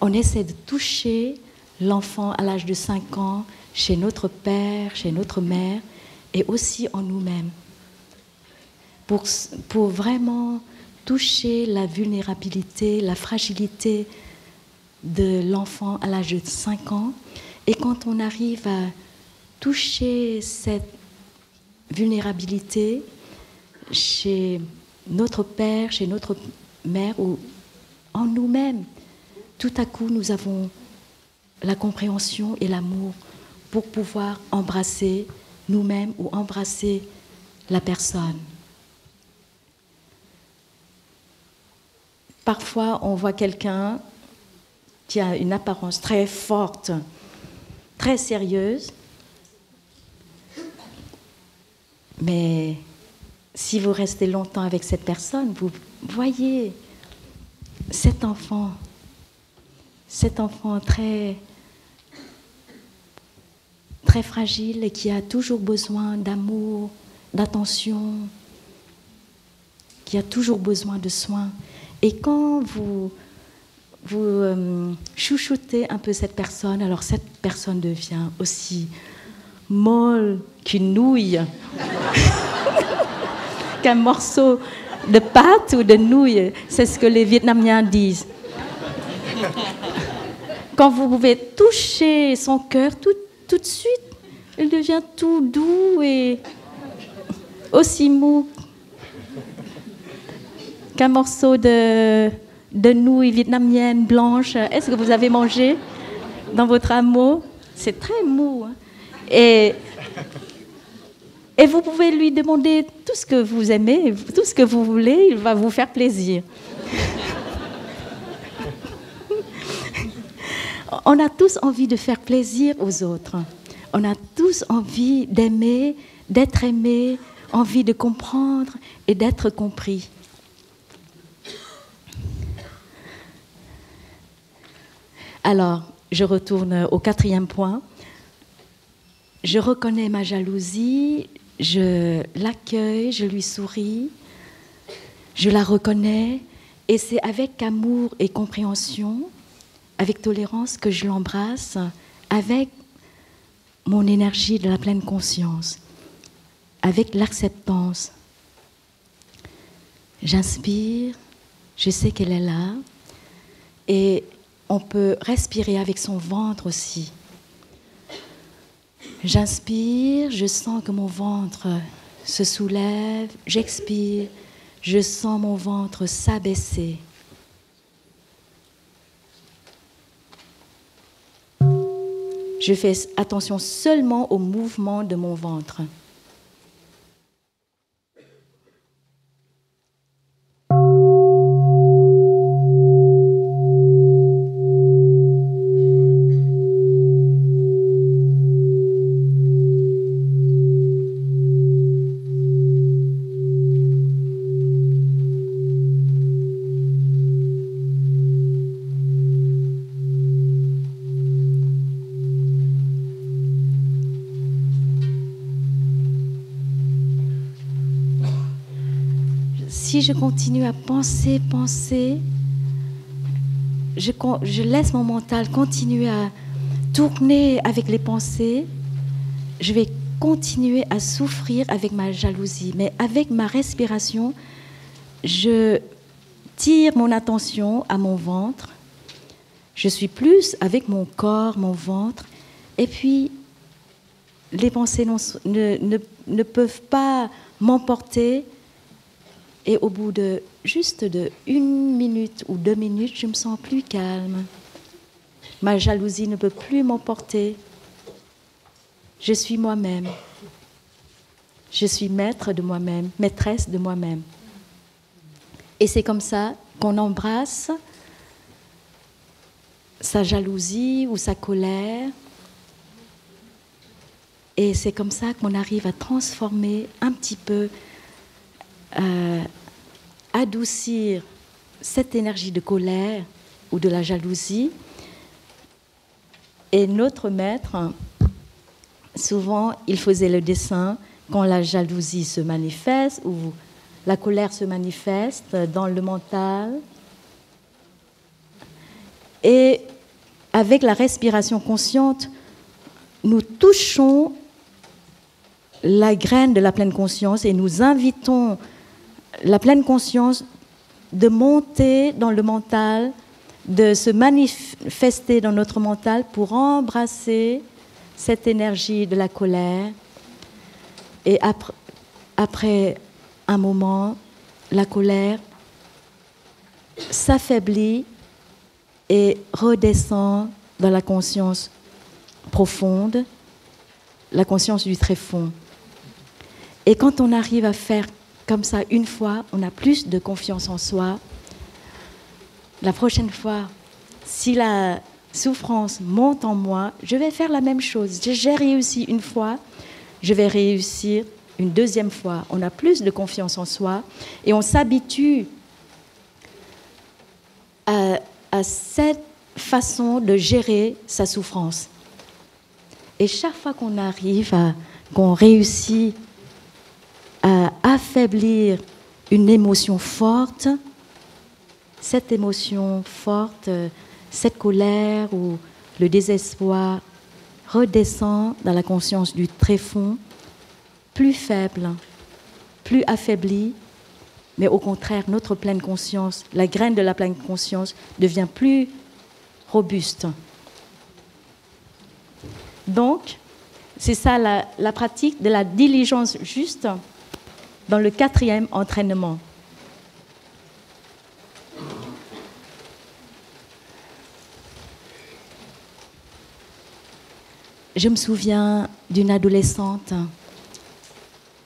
On essaie de toucher l'enfant à l'âge de 5 ans chez notre père, chez notre mère et aussi en nous-mêmes. Pour, vraiment toucher la vulnérabilité, la fragilité de l'enfant à l'âge de 5 ans. Et quand on arrive à toucher cette vulnérabilité chez notre père, chez notre mère ou en nous-mêmes, tout à coup nous avons la compréhension et l'amour pour pouvoir embrasser nous-mêmes ou embrasser la personne. Parfois, on voit quelqu'un qui a une apparence très forte, très sérieuse, mais si vous restez longtemps avec cette personne, vous voyez cet enfant, cet enfant très très fragile et qui a toujours besoin d'amour, d'attention, qui a toujours besoin de soins. Et quand vous, vous euh, chouchoutez un peu cette personne, alors cette personne devient aussi molle qu'une nouille, qu'un morceau de pâte ou de nouille. C'est ce que les Vietnamiens disent. Quand vous pouvez toucher son cœur, tout, tout de suite, il devient tout doux et aussi mou qu'un morceau de, nouilles vietnamiennes blanches. Est-ce que vous avez mangé dans votre amour C'est très mou. Hein. Et vous pouvez lui demander tout ce que vous aimez, tout ce que vous voulez, il va vous faire plaisir. On a tous envie de faire plaisir aux autres. On a tous envie d'aimer, d'être aimé, envie de comprendre et d'être compris. Alors, je retourne au quatrième point. je reconnais ma jalousie, je l'accueille, je lui souris, je la reconnais, et c'est avec amour et compréhension, avec tolérance que je l'embrasse, avec mon énergie de la pleine conscience, avec l'acceptance. J'inspire, je sais qu'elle est là, et on peut respirer avec son ventre aussi. J'inspire, je sens que mon ventre se soulève, j'expire, je sens mon ventre s'abaisser. Je fais attention seulement au mouvement de mon ventre. Je continue à penser, penser, je, laisse mon mental continuer à tourner avec les pensées, je vais continuer à souffrir avec ma jalousie. Mais avec ma respiration, je tire mon attention à mon ventre. Je suis plus avec mon corps, mon ventre. Et puis, les pensées ne peuvent pas m'emporter et au bout de juste de une minute ou deux minutes, je me sens plus calme. Ma jalousie ne peut plus m'emporter. Je suis moi-même. Je suis maître de moi-même, maîtresse de moi-même. Et c'est comme ça qu'on embrasse sa jalousie ou sa colère. Et c'est comme ça qu'on arrive à transformer un petit peu euh, adoucir cette énergie de colère ou de la jalousie. Et notre maître, souvent, il faisait le dessin quand la jalousie se manifeste ou la colère se manifeste dans le mental. Et avec la respiration consciente, nous touchons la graine de la pleine conscience et nous invitons la pleine conscience de monter dans le mental, de se manifester dans notre mental pour embrasser cette énergie de la colère. Et après, un moment, la colère s'affaiblit et redescend dans la conscience profonde, la conscience du tréfonds. Et quand on arrive à faire comme ça, une fois, on a plus de confiance en soi. La prochaine fois, si la souffrance monte en moi, je vais faire la même chose. J'ai réussi une fois, je vais réussir une deuxième fois. On a plus de confiance en soi et on s'habitue à, cette façon de gérer sa souffrance. Et chaque fois qu'on arrive, qu'on réussit à affaiblir une émotion forte, cette émotion forte, cette colère ou le désespoir redescend dans la conscience du tréfonds, plus faible, plus affaibli, mais au contraire, notre pleine conscience, la graine de la pleine conscience devient plus robuste. Donc, c'est ça la pratique de la diligence juste dans le quatrième entraînement. Je me souviens d'une adolescente.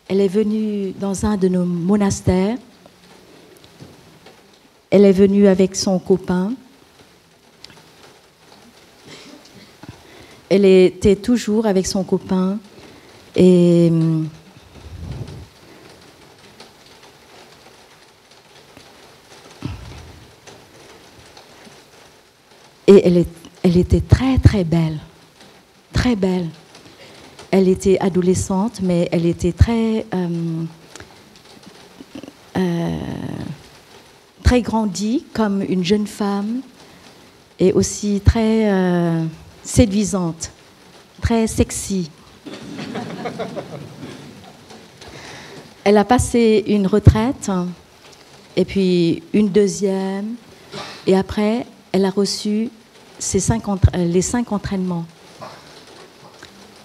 Elle est venue dans un de nos monastères. Elle est venue avec son copain. Elle était toujours avec son copain. Et Et elle, était très très belle, très belle. elle était adolescente, mais elle était très, euh, euh, très grandie comme une jeune femme et aussi très euh, séduisante, très sexy. Elle a passé une retraite et puis une deuxième et après elle a reçu euh, les cinq entraînements.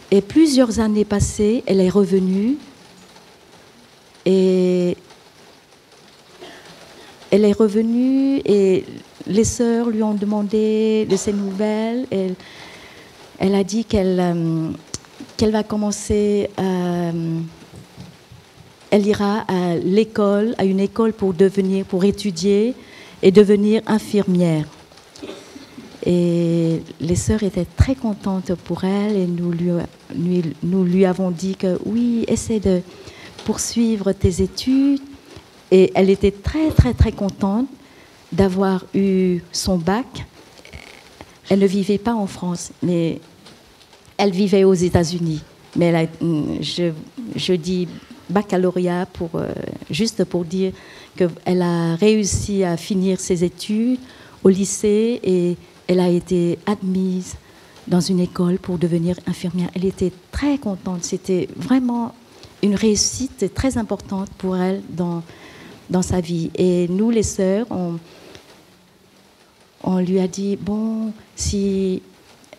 Et plusieurs années passées, elle est revenue et elle est revenue et les sœurs lui ont demandé de ses nouvelles. Elle, elle a dit qu'elle euh, va commencer, euh, elle ira à l'école, à une école pour devenir, pour étudier et devenir infirmière. Et les sœurs étaient très contentes pour elle et nous lui, avons dit que oui, essaie de poursuivre tes études. Et elle était très très très contente d'avoir eu son bac. Elle ne vivait pas en France, mais elle vivait aux États-Unis. Mais je dis baccalauréat pour, euh, juste pour dire qu'elle a réussi à finir ses études au lycée et elle a été admise dans une école pour devenir infirmière. Elle était très contente. C'était vraiment une réussite très importante pour elle dans, dans sa vie. Et nous, les sœurs, on, on lui a dit, bon, si,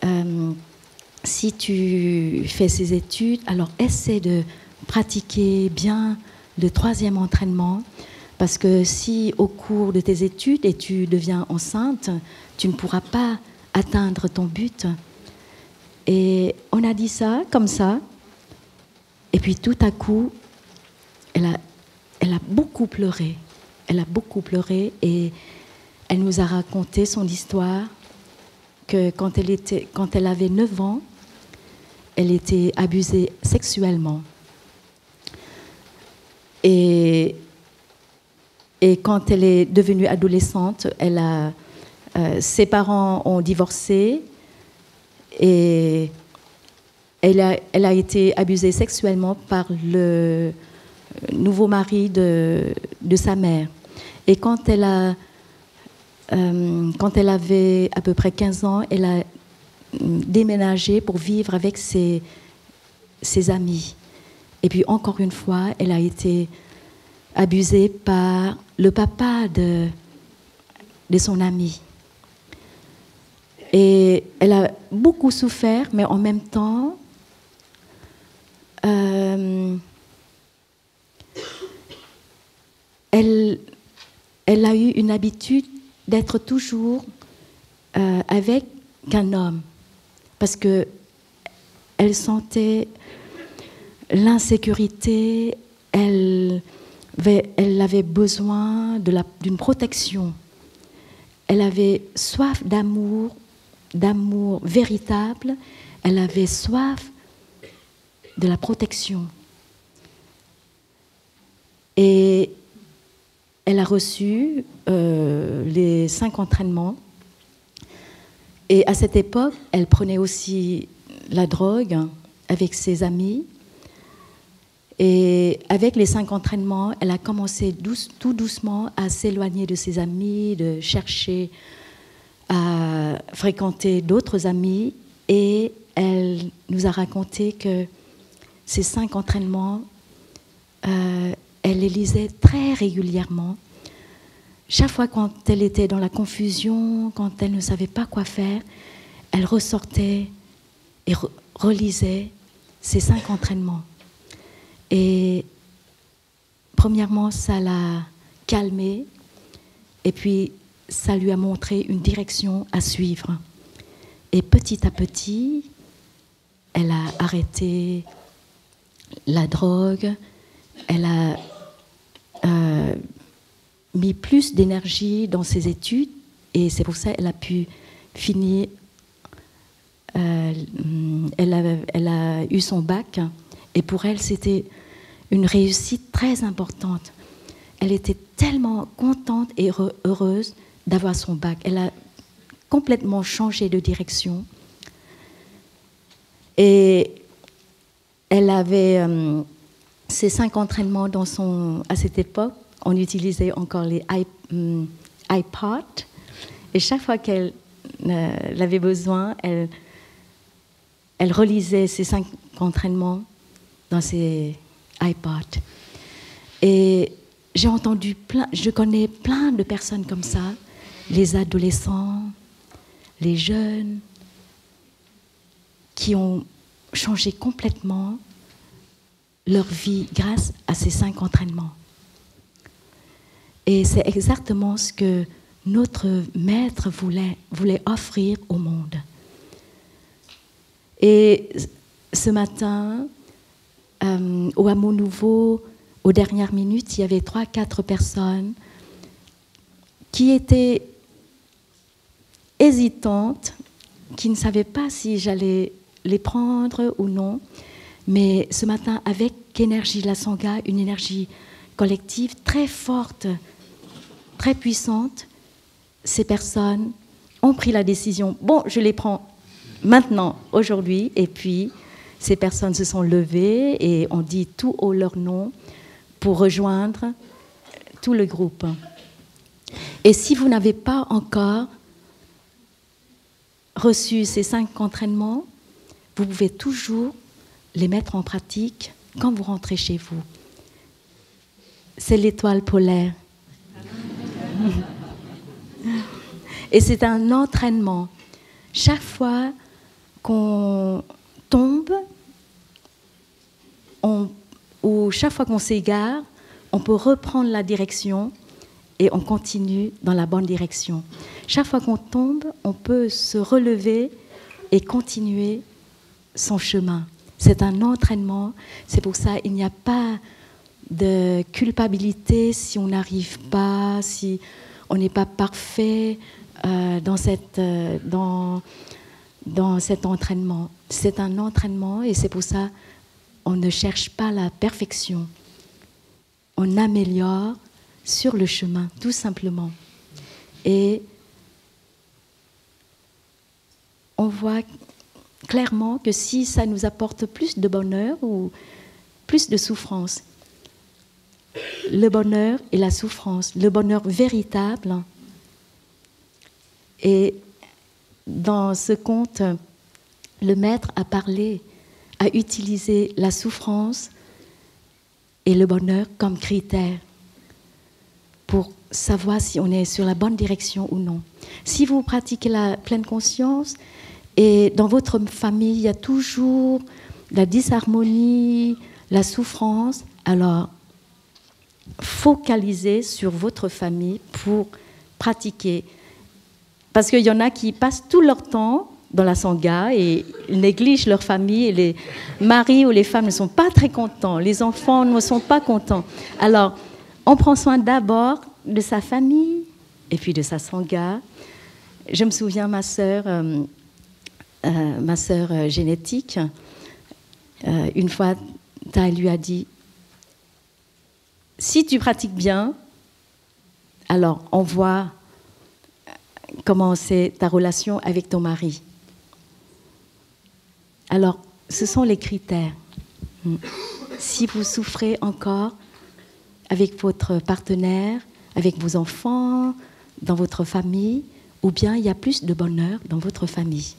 euh, si tu fais ces études, alors essaie de pratiquer bien le troisième entraînement. Parce que si au cours de tes études et tu deviens enceinte, tu ne pourras pas atteindre ton but. Et on a dit ça comme ça. Et puis tout à coup, elle a, beaucoup pleuré. Elle a beaucoup pleuré et elle nous a raconté son histoire que quand elle, avait 9 ans, elle était abusée sexuellement. Et quand elle est devenue adolescente, elle a, euh, ses parents ont divorcé et elle a, été abusée sexuellement par le nouveau mari de, sa mère. Et quand elle, a, euh, quand elle avait à peu près 15 ans, elle a déménagé pour vivre avec ses, ses amis. Et puis encore une fois, elle a été abusée par le papa de, de son ami. Et elle a beaucoup souffert, mais en même temps, euh, elle, elle a eu une habitude d'être toujours euh, avec un homme, parce que elle sentait l'insécurité, elle, elle avait besoin d'une protection, elle avait soif d'amour, d'amour véritable, elle avait soif de la protection. Et elle a reçu euh, les cinq entraînements. Et à cette époque, elle prenait aussi la drogue avec ses amis. Et avec les cinq entraînements, elle a commencé tout doucement à s'éloigner de ses amis, de chercher à fréquenter d'autres amis. Et elle nous a raconté que ces cinq entraînements, euh, elle les lisait très régulièrement. Chaque fois quand elle était dans la confusion, quand elle ne savait pas quoi faire, elle ressortait et re relisait ces cinq entraînements. Et premièrement, ça l'a calmée, et puis ça lui a montré une direction à suivre. Et petit à petit, elle a arrêté la drogue, elle a euh, mis plus d'énergie dans ses études et c'est pour ça qu'elle a pu finir, euh, elle, a, elle, a, eu son bac et pour elle c'était une réussite très importante. Elle était tellement contente et heureuse d'avoir son bac. Elle a complètement changé de direction. Et elle avait euh, ces cinq entraînements. À cette époque, on utilisait encore les hum, iPods. Et chaque fois qu'elle euh, avait besoin, elle, relisait ces cinq entraînements dans ses iPods. Et j'ai entendu plein, je connais plein de personnes comme ça, les adolescents, les jeunes, qui ont changé complètement leur vie grâce à ces cinq entraînements. Et c'est exactement ce que notre maître voulait, offrir au monde. Et ce matin, euh, au Hameau Nouveau, aux dernières minutes, il y avait trois, quatre personnes qui étaient hésitantes, qui ne savaient pas si j'allais les prendre ou non. Mais ce matin, avec Énergie La Sangha, une énergie collective très forte, très puissante, ces personnes ont pris la décision, bon, je les prends maintenant, aujourd'hui, et puis ces personnes se sont levées et ont dit tout haut leur nom pour rejoindre tout le groupe. Et si vous n'avez pas encore reçu ces cinq entraînements, vous pouvez toujours les mettre en pratique quand vous rentrez chez vous. C'est l'étoile polaire. Et c'est un entraînement. Chaque fois qu'on tombe, ou chaque fois qu'on s'égare, on peut reprendre la direction et on continue dans la bonne direction. Chaque fois qu'on tombe, on peut se relever et continuer son chemin. C'est un entraînement. C'est pour ça qu'il n'y a pas de culpabilité si on n'arrive pas, si on n'est pas parfait euh, dans, cette, euh, dans, dans cet entraînement. C'est un entraînement et c'est pour ça on ne cherche pas la perfection. On améliore sur le chemin, tout simplement. Et on voit clairement que si ça nous apporte plus de bonheur ou plus de souffrance, le bonheur et la souffrance, le bonheur véritable. Et dans ce conte, le maître a parlé, a utilisé la souffrance et le bonheur comme critère pour savoir si on est sur la bonne direction ou non. Si vous pratiquez la pleine conscience, et dans votre famille, il y a toujours la disharmonie, la souffrance. Alors, focalisez sur votre famille pour pratiquer. Parce qu'il y en a qui passent tout leur temps dans la sangha et ils négligent leur famille et les maris ou les femmes ne sont pas très contents, les enfants ne sont pas contents. Alors, on prend soin d'abord de sa famille et puis de sa sangha. Je me souviens, ma sœur, euh, euh, ma sœur euh, génétique, euh, une fois, Ta lui a dit si tu pratiques bien, alors on voit comment c'est ta relation avec ton mari. Alors, ce sont les critères. Hmm. Si vous souffrez encore avec votre partenaire, avec vos enfants, dans votre famille, ou bien il y a plus de bonheur dans votre famille.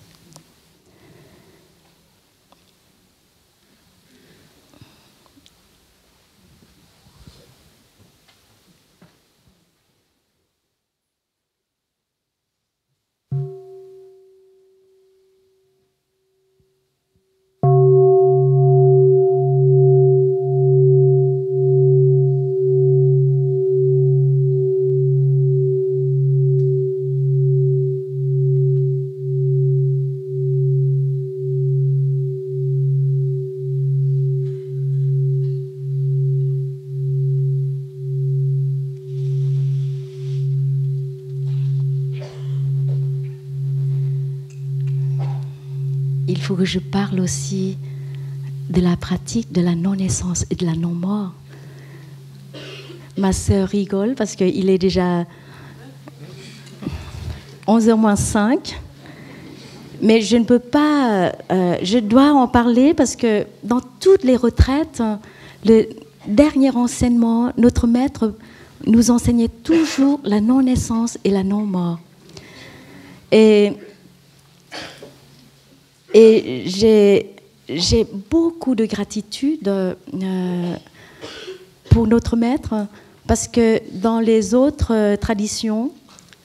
Je parle aussi de la pratique de la non-naissance et de la non-mort. Ma sœur rigole parce qu'il est déjà 11h moins 5. Mais je ne peux pas, euh, je dois en parler parce que dans toutes les retraites, le dernier enseignement, notre maître nous enseignait toujours la non-naissance et la non-mort. Et, et j'ai beaucoup de gratitude euh, pour notre maître parce que dans les autres euh, traditions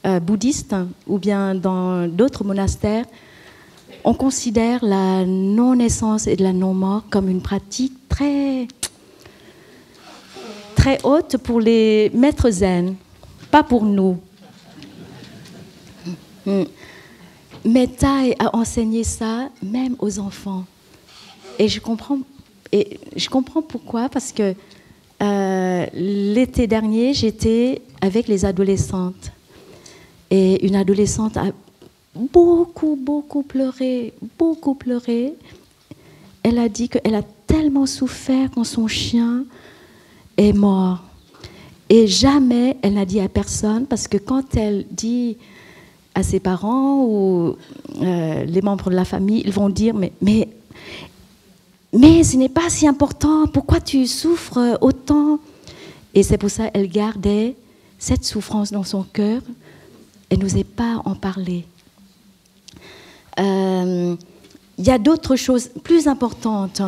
euh, bouddhistes ou bien dans d'autres monastères, on considère la non-naissance et la non-mort comme une pratique très, très haute pour les maîtres zen, pas pour nous. Mais Tai a enseigné ça même aux enfants. Et je comprends, et je comprends pourquoi, parce que euh, l'été dernier, j'étais avec les adolescentes. Et une adolescente a beaucoup, beaucoup pleuré, beaucoup pleuré. Elle a dit qu'elle a tellement souffert quand son chien est mort. Et jamais elle n'a dit à personne, parce que quand elle dit à ses parents ou euh, les membres de la famille, ils vont dire, mais, mais, mais ce n'est pas si important, pourquoi tu souffres autant? Et c'est pour ça qu'elle gardait cette souffrance dans son cœur, elle n'osait pas en parler. Euh, il y a d'autres choses plus importantes.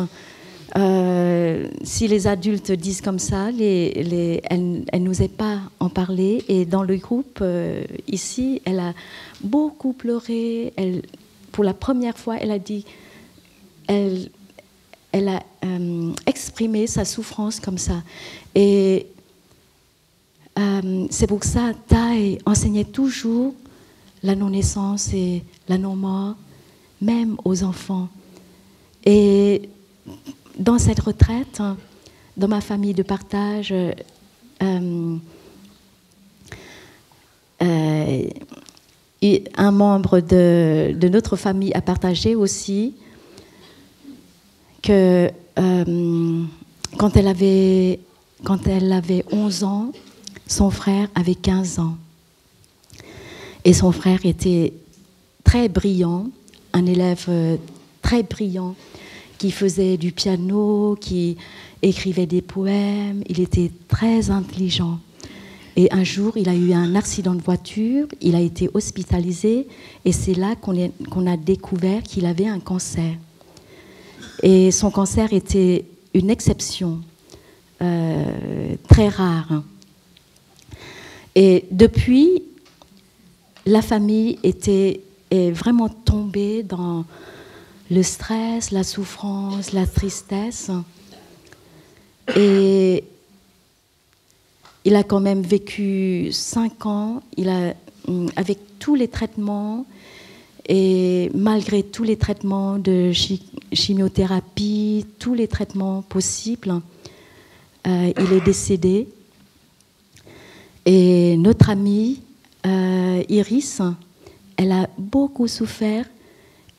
Euh, si les adultes disent comme ça, elle, elle n'osait pas en parler. Et dans le groupe, euh, ici, elle a beaucoup pleuré. Elle, pour la première fois, elle a dit, elle, a exprimé sa souffrance comme ça. Et c'est pour ça, Tai enseignait toujours la non-naissance et la non-mort, même aux enfants. Et dans cette retraite, dans ma famille de partage, euh, euh, un membre de, notre famille a partagé aussi que euh, quand, elle avait, quand elle avait 11 ans, son frère avait 15 ans. Et son frère était très brillant, un élève euh, très brillant, qui faisait du piano, qui écrivait des poèmes. Il était très intelligent. Et un jour, il a eu un accident de voiture, il a été hospitalisé, et c'est là qu'on a découvert qu'il avait un cancer. Et son cancer était une exception, euh, très rare. Et depuis, la famille était est vraiment tombée dans le stress, la souffrance, la tristesse. Et il a quand même vécu cinq ans, mm, avec tous les traitements, et malgré tous les traitements de chimiothérapie, tous les traitements possibles, euh, il est décédé. Et notre amie euh, Iris, elle a beaucoup souffert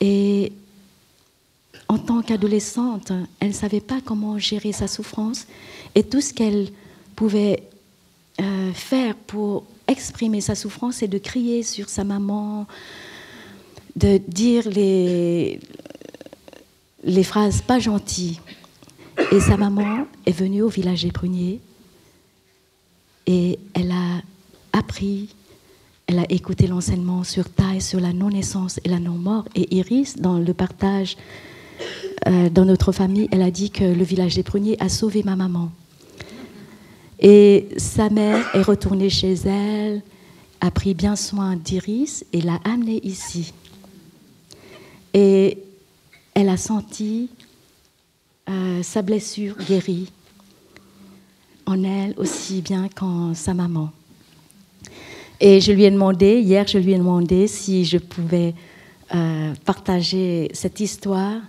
et en tant qu'adolescente, elle ne savait pas comment gérer sa souffrance et tout ce qu'elle pouvait euh, faire pour exprimer sa souffrance, c'est de crier sur sa maman, de dire les, les phrases pas gentilles. Et sa maman est venue au village des Pruniers et elle a appris, elle a écouté l'enseignement sur taille, sur la non-naissance et la non-mort. Et Iris, dans le partage euh, dans notre famille, elle a dit que le village des pruniers a sauvé ma maman. Et sa mère est retournée chez elle, a pris bien soin d'Iris et l'a amenée ici. Et elle a senti euh, sa blessure guérie en elle aussi bien qu'en sa maman. Et je lui ai demandé, hier, je lui ai demandé si je pouvais euh, partager cette histoire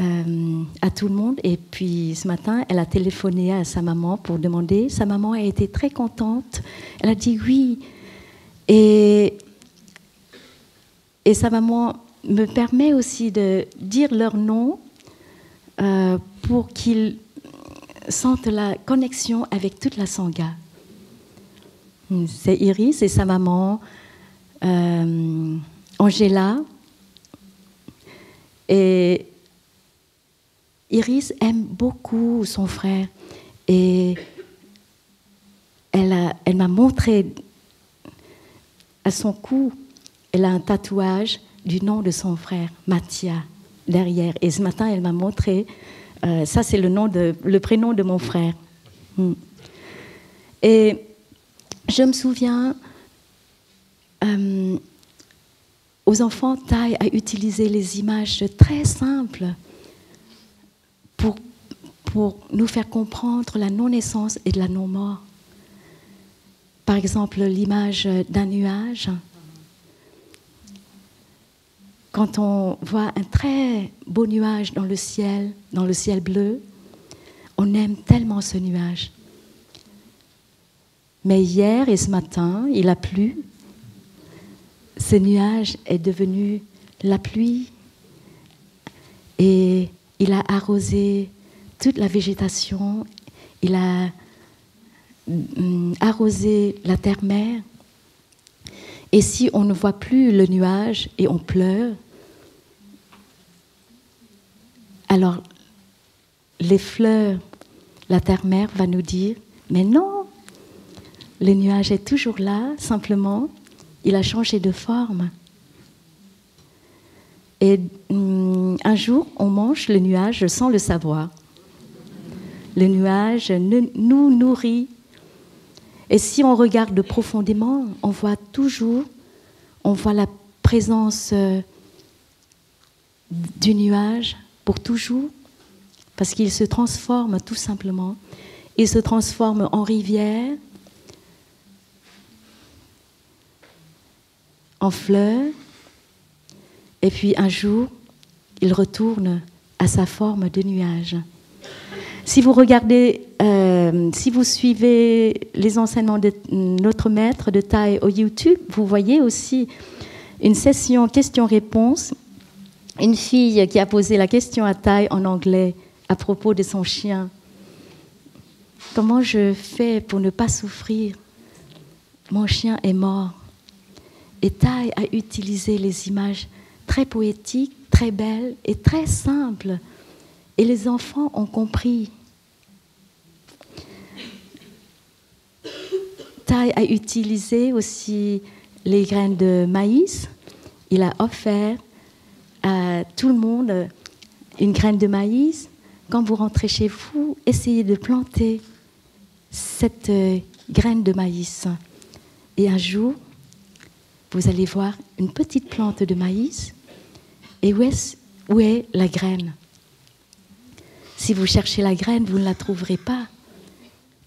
euh, à tout le monde. Et puis ce matin, elle a téléphoné à sa maman pour demander. Sa maman a été très contente. Elle a dit oui. Et, et sa maman me permet aussi de dire leur nom euh, pour qu'ils sentent la connexion avec toute la Sangha. C'est Iris et sa maman, euh, Angela, Et Iris aime beaucoup son frère. Et elle, m'a montré à son cou, elle a un tatouage du nom de son frère, Mathia, derrière. Et ce matin, elle m'a montré, euh, ça c'est le, le prénom de mon frère. Hmm. Et je me souviens, euh, aux enfants, Thaï a utilisé les images très simples pour nous faire comprendre la non-naissance et la non-mort. Par exemple, l'image d'un nuage. Quand on voit un très beau nuage dans le ciel, dans le ciel bleu, on aime tellement ce nuage. Mais hier et ce matin, il a plu. Ce nuage est devenu la pluie et il a arrosé toute la végétation, il a mm, arrosé la terre-mère. Et si on ne voit plus le nuage et on pleure, alors les fleurs, la terre-mère va nous dire, mais non, le nuage est toujours là, simplement, il a changé de forme. Et hum, un jour, on mange le nuage sans le savoir. Le nuage nous nourrit. Et si on regarde profondément, on voit toujours, on voit la présence euh, du nuage pour toujours, parce qu'il se transforme tout simplement. Il se transforme en rivière, en fleurs, et puis un jour, il retourne à sa forme de nuage. Si vous regardez, euh, si vous suivez les enseignements de notre maître de taille au YouTube, vous voyez aussi une session questions-réponses. Une fille qui a posé la question à taille en anglais à propos de son chien. Comment je fais pour ne pas souffrir? Mon chien est mort. Et Tai a utilisé les images très poétiques, très belles et très simples. Et les enfants ont compris. Tai a utilisé aussi les graines de maïs. Il a offert à tout le monde une graine de maïs. Quand vous rentrez chez vous, essayez de planter cette graine de maïs. Et un jour, vous allez voir une petite plante de maïs. Et où est la graine? Si vous cherchez la graine, vous ne la trouverez pas.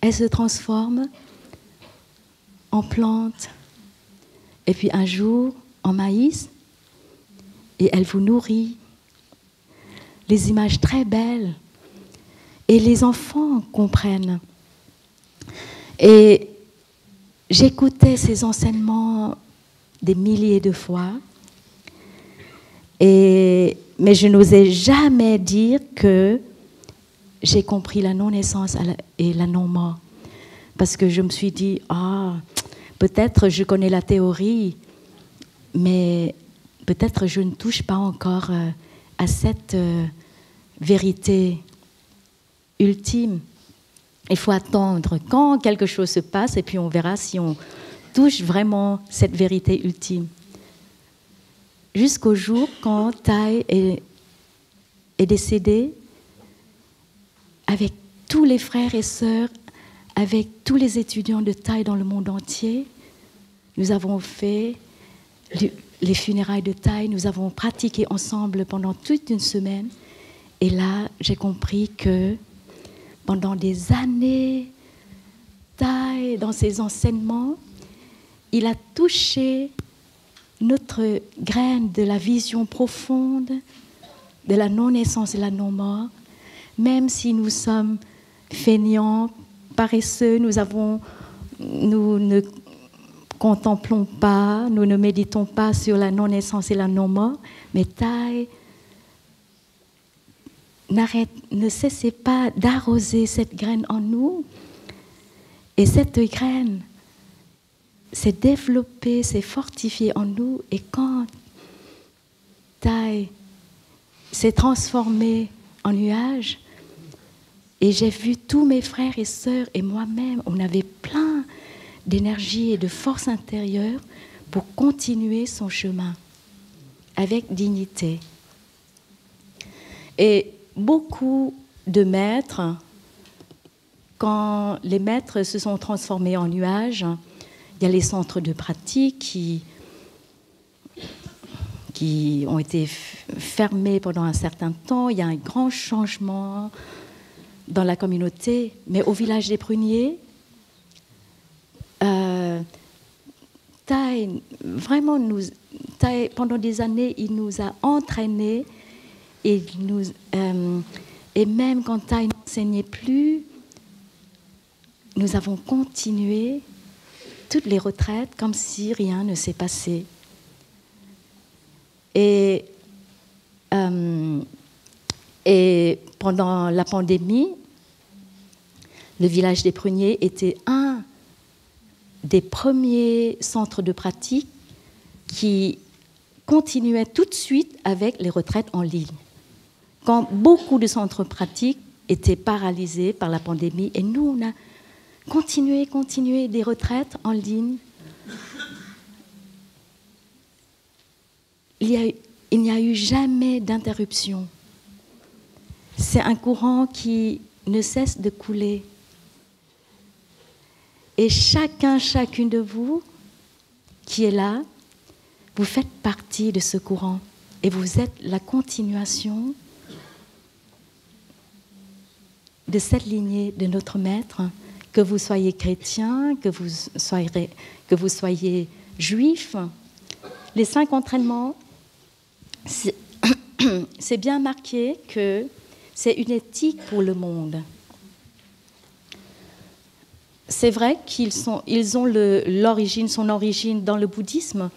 Elle se transforme en plante. Et puis un jour, en maïs. Et elle vous nourrit. Les images très belles. Et les enfants comprennent. Et j'écoutais ces enseignements des milliers de fois. Et, mais je n'osais jamais dire que j'ai compris la non-naissance et la non-mort. Parce que je me suis dit, ah, peut-être je connais la théorie, mais peut-être je ne touche pas encore euh, à cette euh, vérité ultime. Il faut attendre quand quelque chose se passe et puis on verra si on touche vraiment cette vérité ultime. Jusqu'au jour quand Tai est, est décédé, avec tous les frères et sœurs, avec tous les étudiants de Tai dans le monde entier, nous avons fait les funérailles de Tai, nous avons pratiqué ensemble pendant toute une semaine. Et là, j'ai compris que pendant des années, Tai, dans ses enseignements, il a touché notre graine de la vision profonde de la non-naissance et la non-mort, même si nous sommes feignants, paresseux, nous, ne contemplons pas, nous ne méditons pas sur la non-naissance et la non-mort, mais taille n'arrête, ne cessez pas d'arroser cette graine en nous. Et cette graine, s'est développé, s'est fortifié en nous. Et quand Tai s'est transformé en nuage. Et j'ai vu tous mes frères et sœurs et moi-même, on avait plein d'énergie et de force intérieure pour continuer son chemin avec dignité. Et beaucoup de maîtres, quand les maîtres se sont transformés en nuages, il y a les centres de pratique qui, qui ont été fermés pendant un certain temps. Il y a un grand changement dans la communauté. Mais au village des Pruniers, euh, vraiment, nous, pendant des années, il nous a entraînés et, nous, euh, et même quand Tai n'enseignait plus, nous avons continué toutes les retraites comme si rien ne s'est passé. Et, euh, et pendant la pandémie, le village des Pruniers était un des premiers centres de pratique qui continuait tout de suite avec les retraites en ligne. Quand beaucoup de centres pratiques étaient paralysés par la pandémie, et nous, on a continué, continué des retraites en ligne. Il n'y a, a eu jamais d'interruption. C'est un courant qui ne cesse de couler. Et chacun, chacune de vous qui est là, vous faites partie de ce courant et vous êtes la continuation de cette lignée de notre Maître, que vous soyez chrétien, que vous soyez, juif. Les cinq entraînements, c'est bien marqué que c'est une éthique pour le monde c'est vrai qu'ils ils ont l'origine, son origine dans le bouddhisme,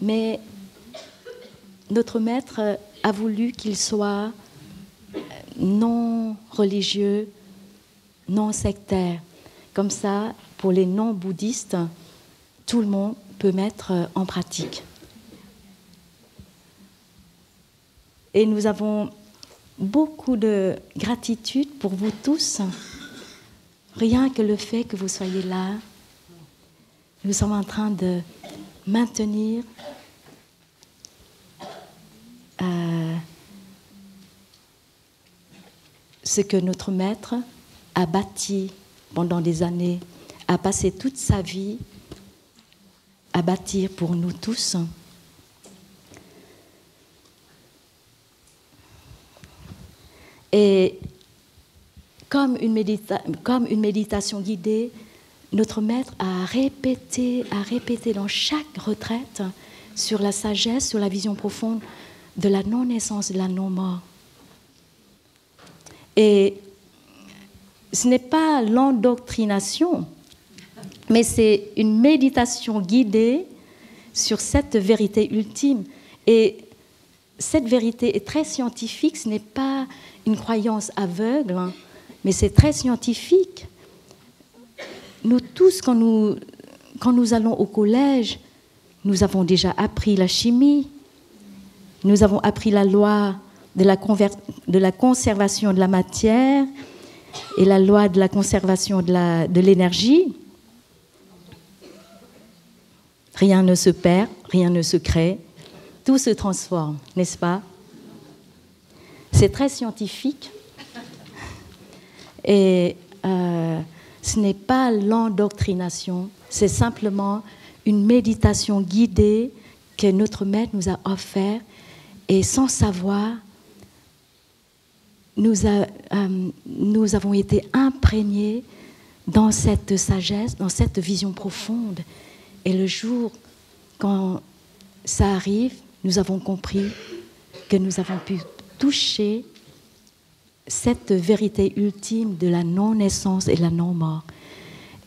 mais notre maître a voulu qu'ils soient non religieux, non sectaires. Comme ça, pour les non-bouddhistes, tout le monde peut mettre en pratique. Et nous avons beaucoup de gratitude pour vous tous. Rien que le fait que vous soyez là, nous sommes en train de maintenir euh, ce que notre maître a bâti pendant des années, a passé toute sa vie à bâtir pour nous tous. Et comme une, méditation guidée, notre maître a répété, a répété dans chaque retraite sur la sagesse, sur la vision profonde de la non-naissance de la non-mort. Et ce n'est pas l'endoctrination, mais c'est une méditation guidée sur cette vérité ultime. Et cette vérité est très scientifique, ce n'est pas une croyance aveugle. Mais c'est très scientifique. Nous tous, quand nous, quand nous allons au collège, nous avons déjà appris la chimie, nous avons appris la loi de la, de la conservation de la matière et la loi de la conservation de l'énergie. rien ne se perd, rien ne se crée, tout se transforme, n'est-ce pas? C'est très scientifique. Et euh, ce n'est pas l'endoctrination, c'est simplement une méditation guidée que notre maître nous a offert et sans savoir, euh, nous avons été imprégnés dans cette sagesse, dans cette vision profonde. Et le jour quand ça arrive, nous avons compris que nous avons pu toucher cette vérité ultime de la non-naissance et la non-mort.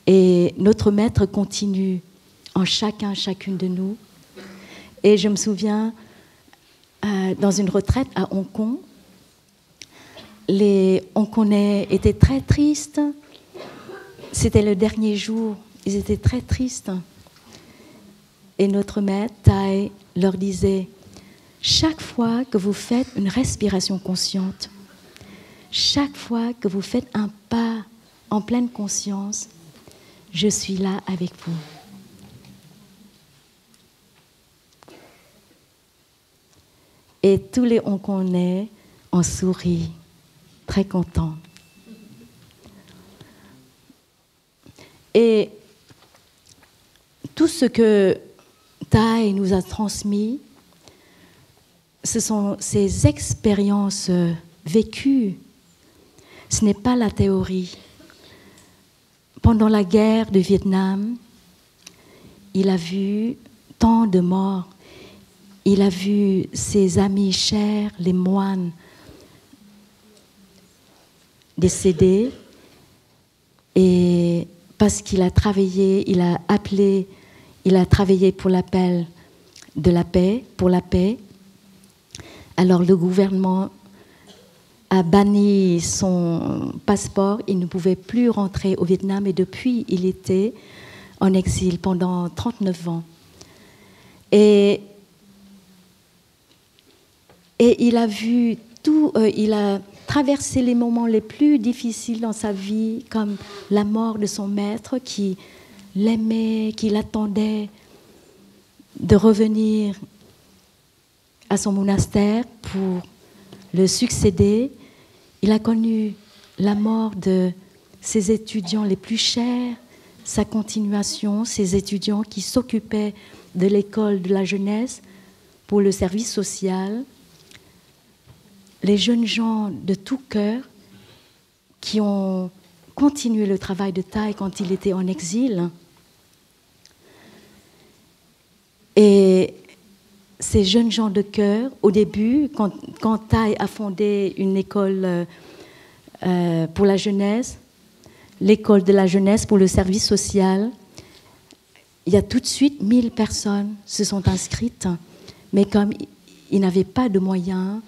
Et notre maître continue en chacun, chacune de nous. Et je me souviens, euh, dans une retraite à Hong Kong, les Hongkongais étaient très tristes. C'était le dernier jour. Ils étaient très tristes. Et notre maître, Tai, leur disait, chaque fois que vous faites une respiration consciente, chaque fois que vous faites un pas en pleine conscience, je suis là avec vous. Et tous les on connaît, on sourit, très content. Et tout ce que Thaï nous a transmis, ce sont ces expériences vécues. Ce n'est pas la théorie. Pendant la guerre du Vietnam, il a vu tant de morts. Il a vu ses amis chers, les moines, décédés. Et parce qu'il a travaillé, il a appelé, il a travaillé pour l'appel de la paix, pour la paix. Alors le gouvernement a banni son passeport, il ne pouvait plus rentrer au Vietnam et depuis il était en exil pendant 39 ans. Et, il a vu tout, euh, il a traversé les moments les plus difficiles dans sa vie, comme la mort de son maître qui l'aimait, qui l'attendait de revenir à son monastère pour le succéder. Il a connu la mort de ses étudiants les plus chers, sa continuation, ses étudiants qui s'occupaient de l'école de la jeunesse pour le service social, les jeunes gens de tout cœur qui ont continué le travail de Thaï quand il était en exil. Et ces jeunes gens de cœur, au début, quand, quand Thaï a fondé une école euh, euh, pour la jeunesse, l'école de la jeunesse pour le service social, il y a tout de suite 1000 personnes se sont inscrites, mais comme ils n'avaient pas de moyens,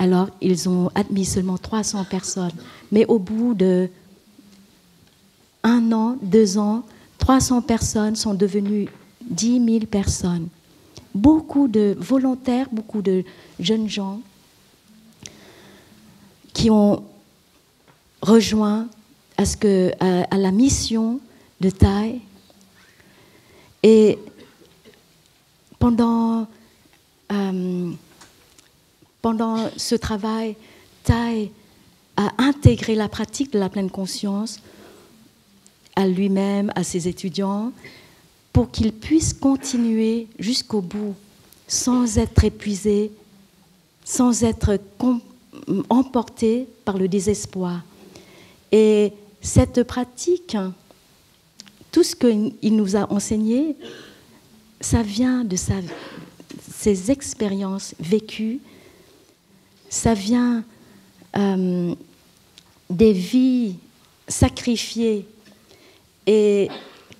alors, ils ont admis seulement 300 personnes. Mais au bout de un an, deux ans, 300 personnes sont devenues 10 000 personnes. Beaucoup de volontaires, beaucoup de jeunes gens qui ont rejoint à, la mission de Thaï. Et pendant euh, pendant ce travail, Tai a intégré la pratique de la pleine conscience à lui-même, à ses étudiants, pour qu'ils puissent continuer jusqu'au bout, sans être épuisés, sans être emportés par le désespoir. Et cette pratique, tout ce qu'il nous a enseigné, ça vient de ses expériences vécues ça vient euh, des vies sacrifiées. Et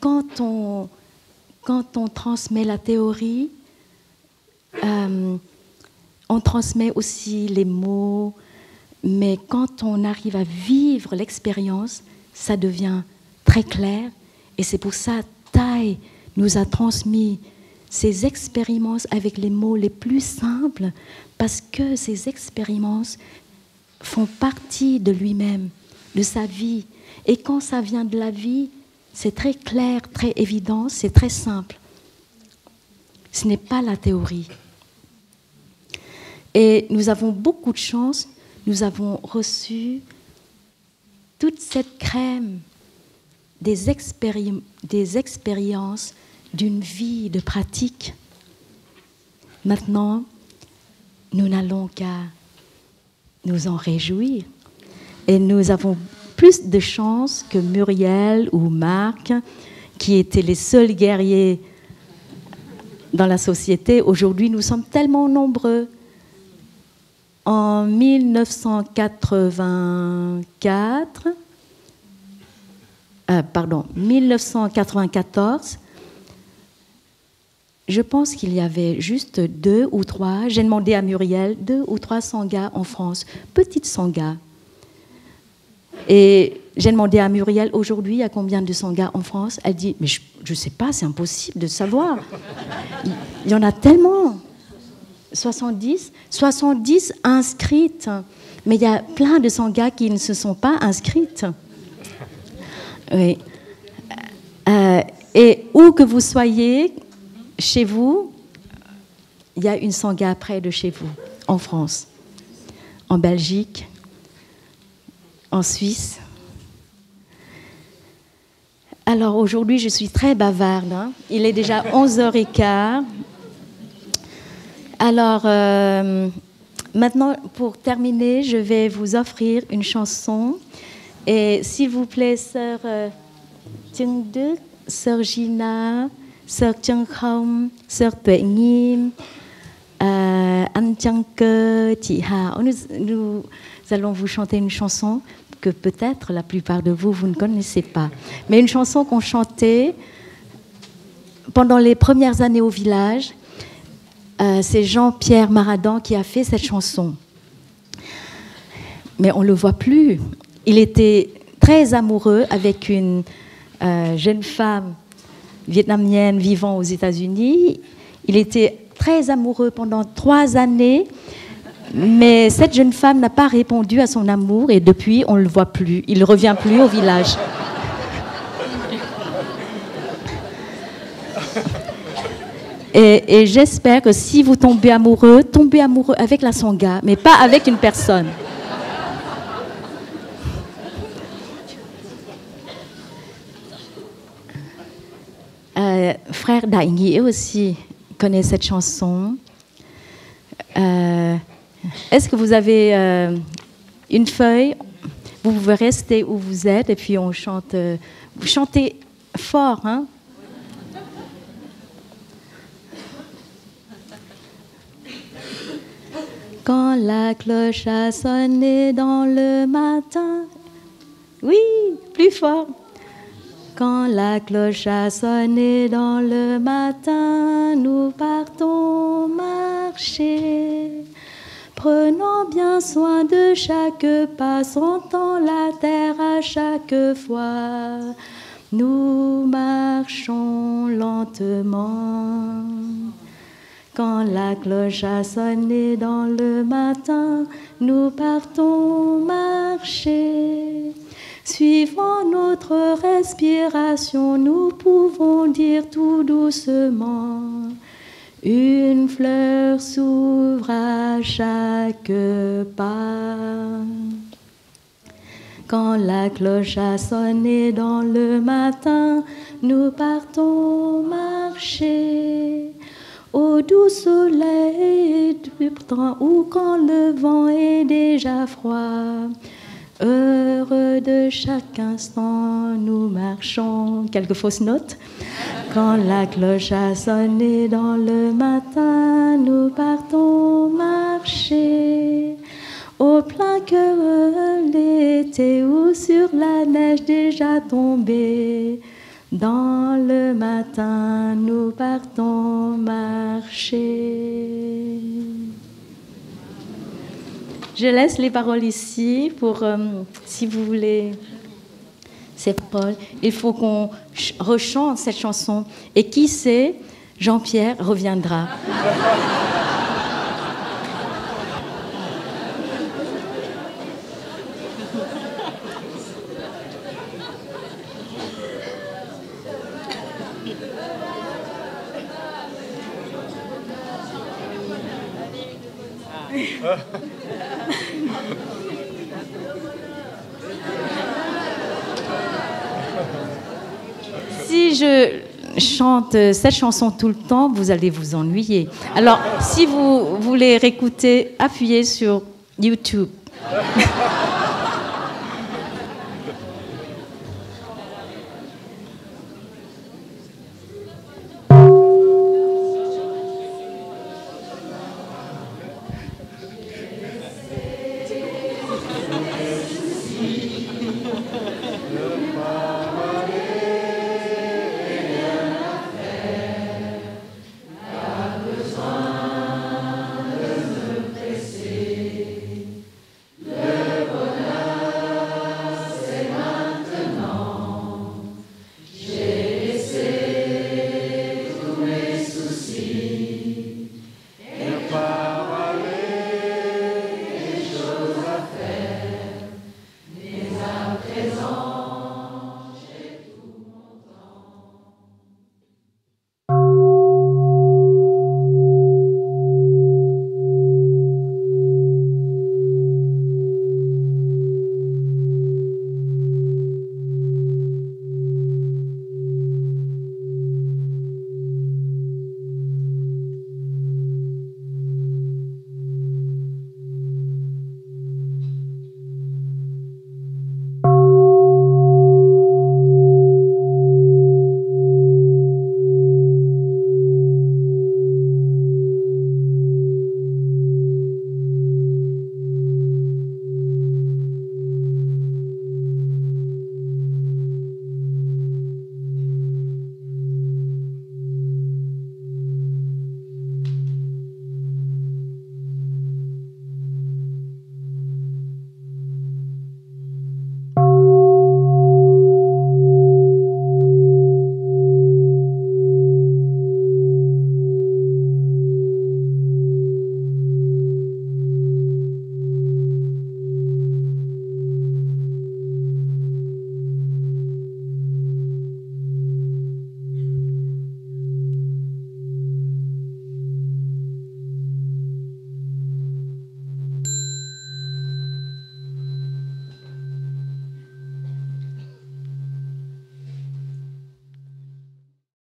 quand on, quand on transmet la théorie, euh, on transmet aussi les mots, mais quand on arrive à vivre l'expérience, ça devient très clair. Et c'est pour ça Thaï nous a transmis ces expériences avec les mots les plus simples, parce que ces expériences font partie de lui-même, de sa vie. Et quand ça vient de la vie, c'est très clair, très évident, c'est très simple. Ce n'est pas la théorie. Et nous avons beaucoup de chance, nous avons reçu toute cette crème des, expériences d'une vie de pratique. Maintenant, nous n'allons qu'à nous en réjouir. Et nous avons plus de chance que Muriel ou Marc, qui étaient les seuls guerriers dans la société. Aujourd'hui, nous sommes tellement nombreux. En 1984, euh, pardon, 1994, je pense qu'il y avait juste deux ou trois, j'ai demandé à Muriel, deux ou trois sangas en France, petites sangas. Et j'ai demandé à Muriel aujourd'hui, a combien de sangas en France? Elle dit, mais je ne sais pas, c'est impossible de savoir. Il y en a tellement. 70 70 inscrites. Mais il y a plein de sanghas qui ne se sont pas inscrites. Oui. Euh, et où que vous soyez, chez vous, il y a une sangha près de chez vous, en France, en Belgique, en Suisse. Alors aujourd'hui, je suis très bavarde. hein. Il est déjà 11h15. Alors euh, maintenant, pour terminer, je vais vous offrir une chanson. Et s'il vous plaît, sœur euh, Chung Đức, sœur Gina, sœur Không, sœur Tuệ euh, Hà, nous, nous allons vous chanter une chanson que peut-être la plupart de vous, vous ne connaissez pas. Mais une chanson qu'on chantait pendant les premières années au village. Euh, c'est Jean-Pierre Maradan qui a fait cette chanson. Mais on ne le voit plus. Il était très amoureux avec une euh, jeune femme vietnamienne vivant aux États-Unis. Il était très amoureux pendant trois années, mais cette jeune femme n'a pas répondu à son amour et depuis, on ne le voit plus. Il ne revient plus au village. Et, j'espère que si vous tombez amoureux, tombez amoureux avec la sangha, mais pas avec une personne. Euh, frère Daigny aussi connaît cette chanson. Euh, Est-ce que vous avez euh, une feuille? Vous pouvez rester où vous êtes et puis on chante. euh, vous chantez fort, hein? Quand la cloche a sonné dans le matin. Oui, plus fort. Quand la cloche a sonné dans le matin, nous partons marcher. Prenons bien soin de chaque pas, sentant la terre à chaque fois. Nous marchons lentement. Quand la cloche a sonné dans le matin, nous partons marcher. Suivant notre respiration, nous pouvons dire tout doucement, une fleur s'ouvre à chaque pas. Quand la cloche a sonné dans le matin, nous partons marcher. Au doux soleil du printemps ou quand le vent est déjà froid. Heureux de chaque instant, nous marchons. Quelques fausses notes. Quand la cloche a sonné dans le matin, nous partons marcher. Au plein cœur l'été ou sur la neige déjà tombée. Dans le matin, nous partons marcher. Je laisse les paroles ici pour, euh, si vous voulez, ces paroles. Il faut qu'on ch- rechante cette chanson. Et qui sait, Jean-Pierre reviendra. Si je chante cette chanson tout le temps, vous allez vous ennuyer. Alors, si vous voulez réécouter, appuyez sur YouTube.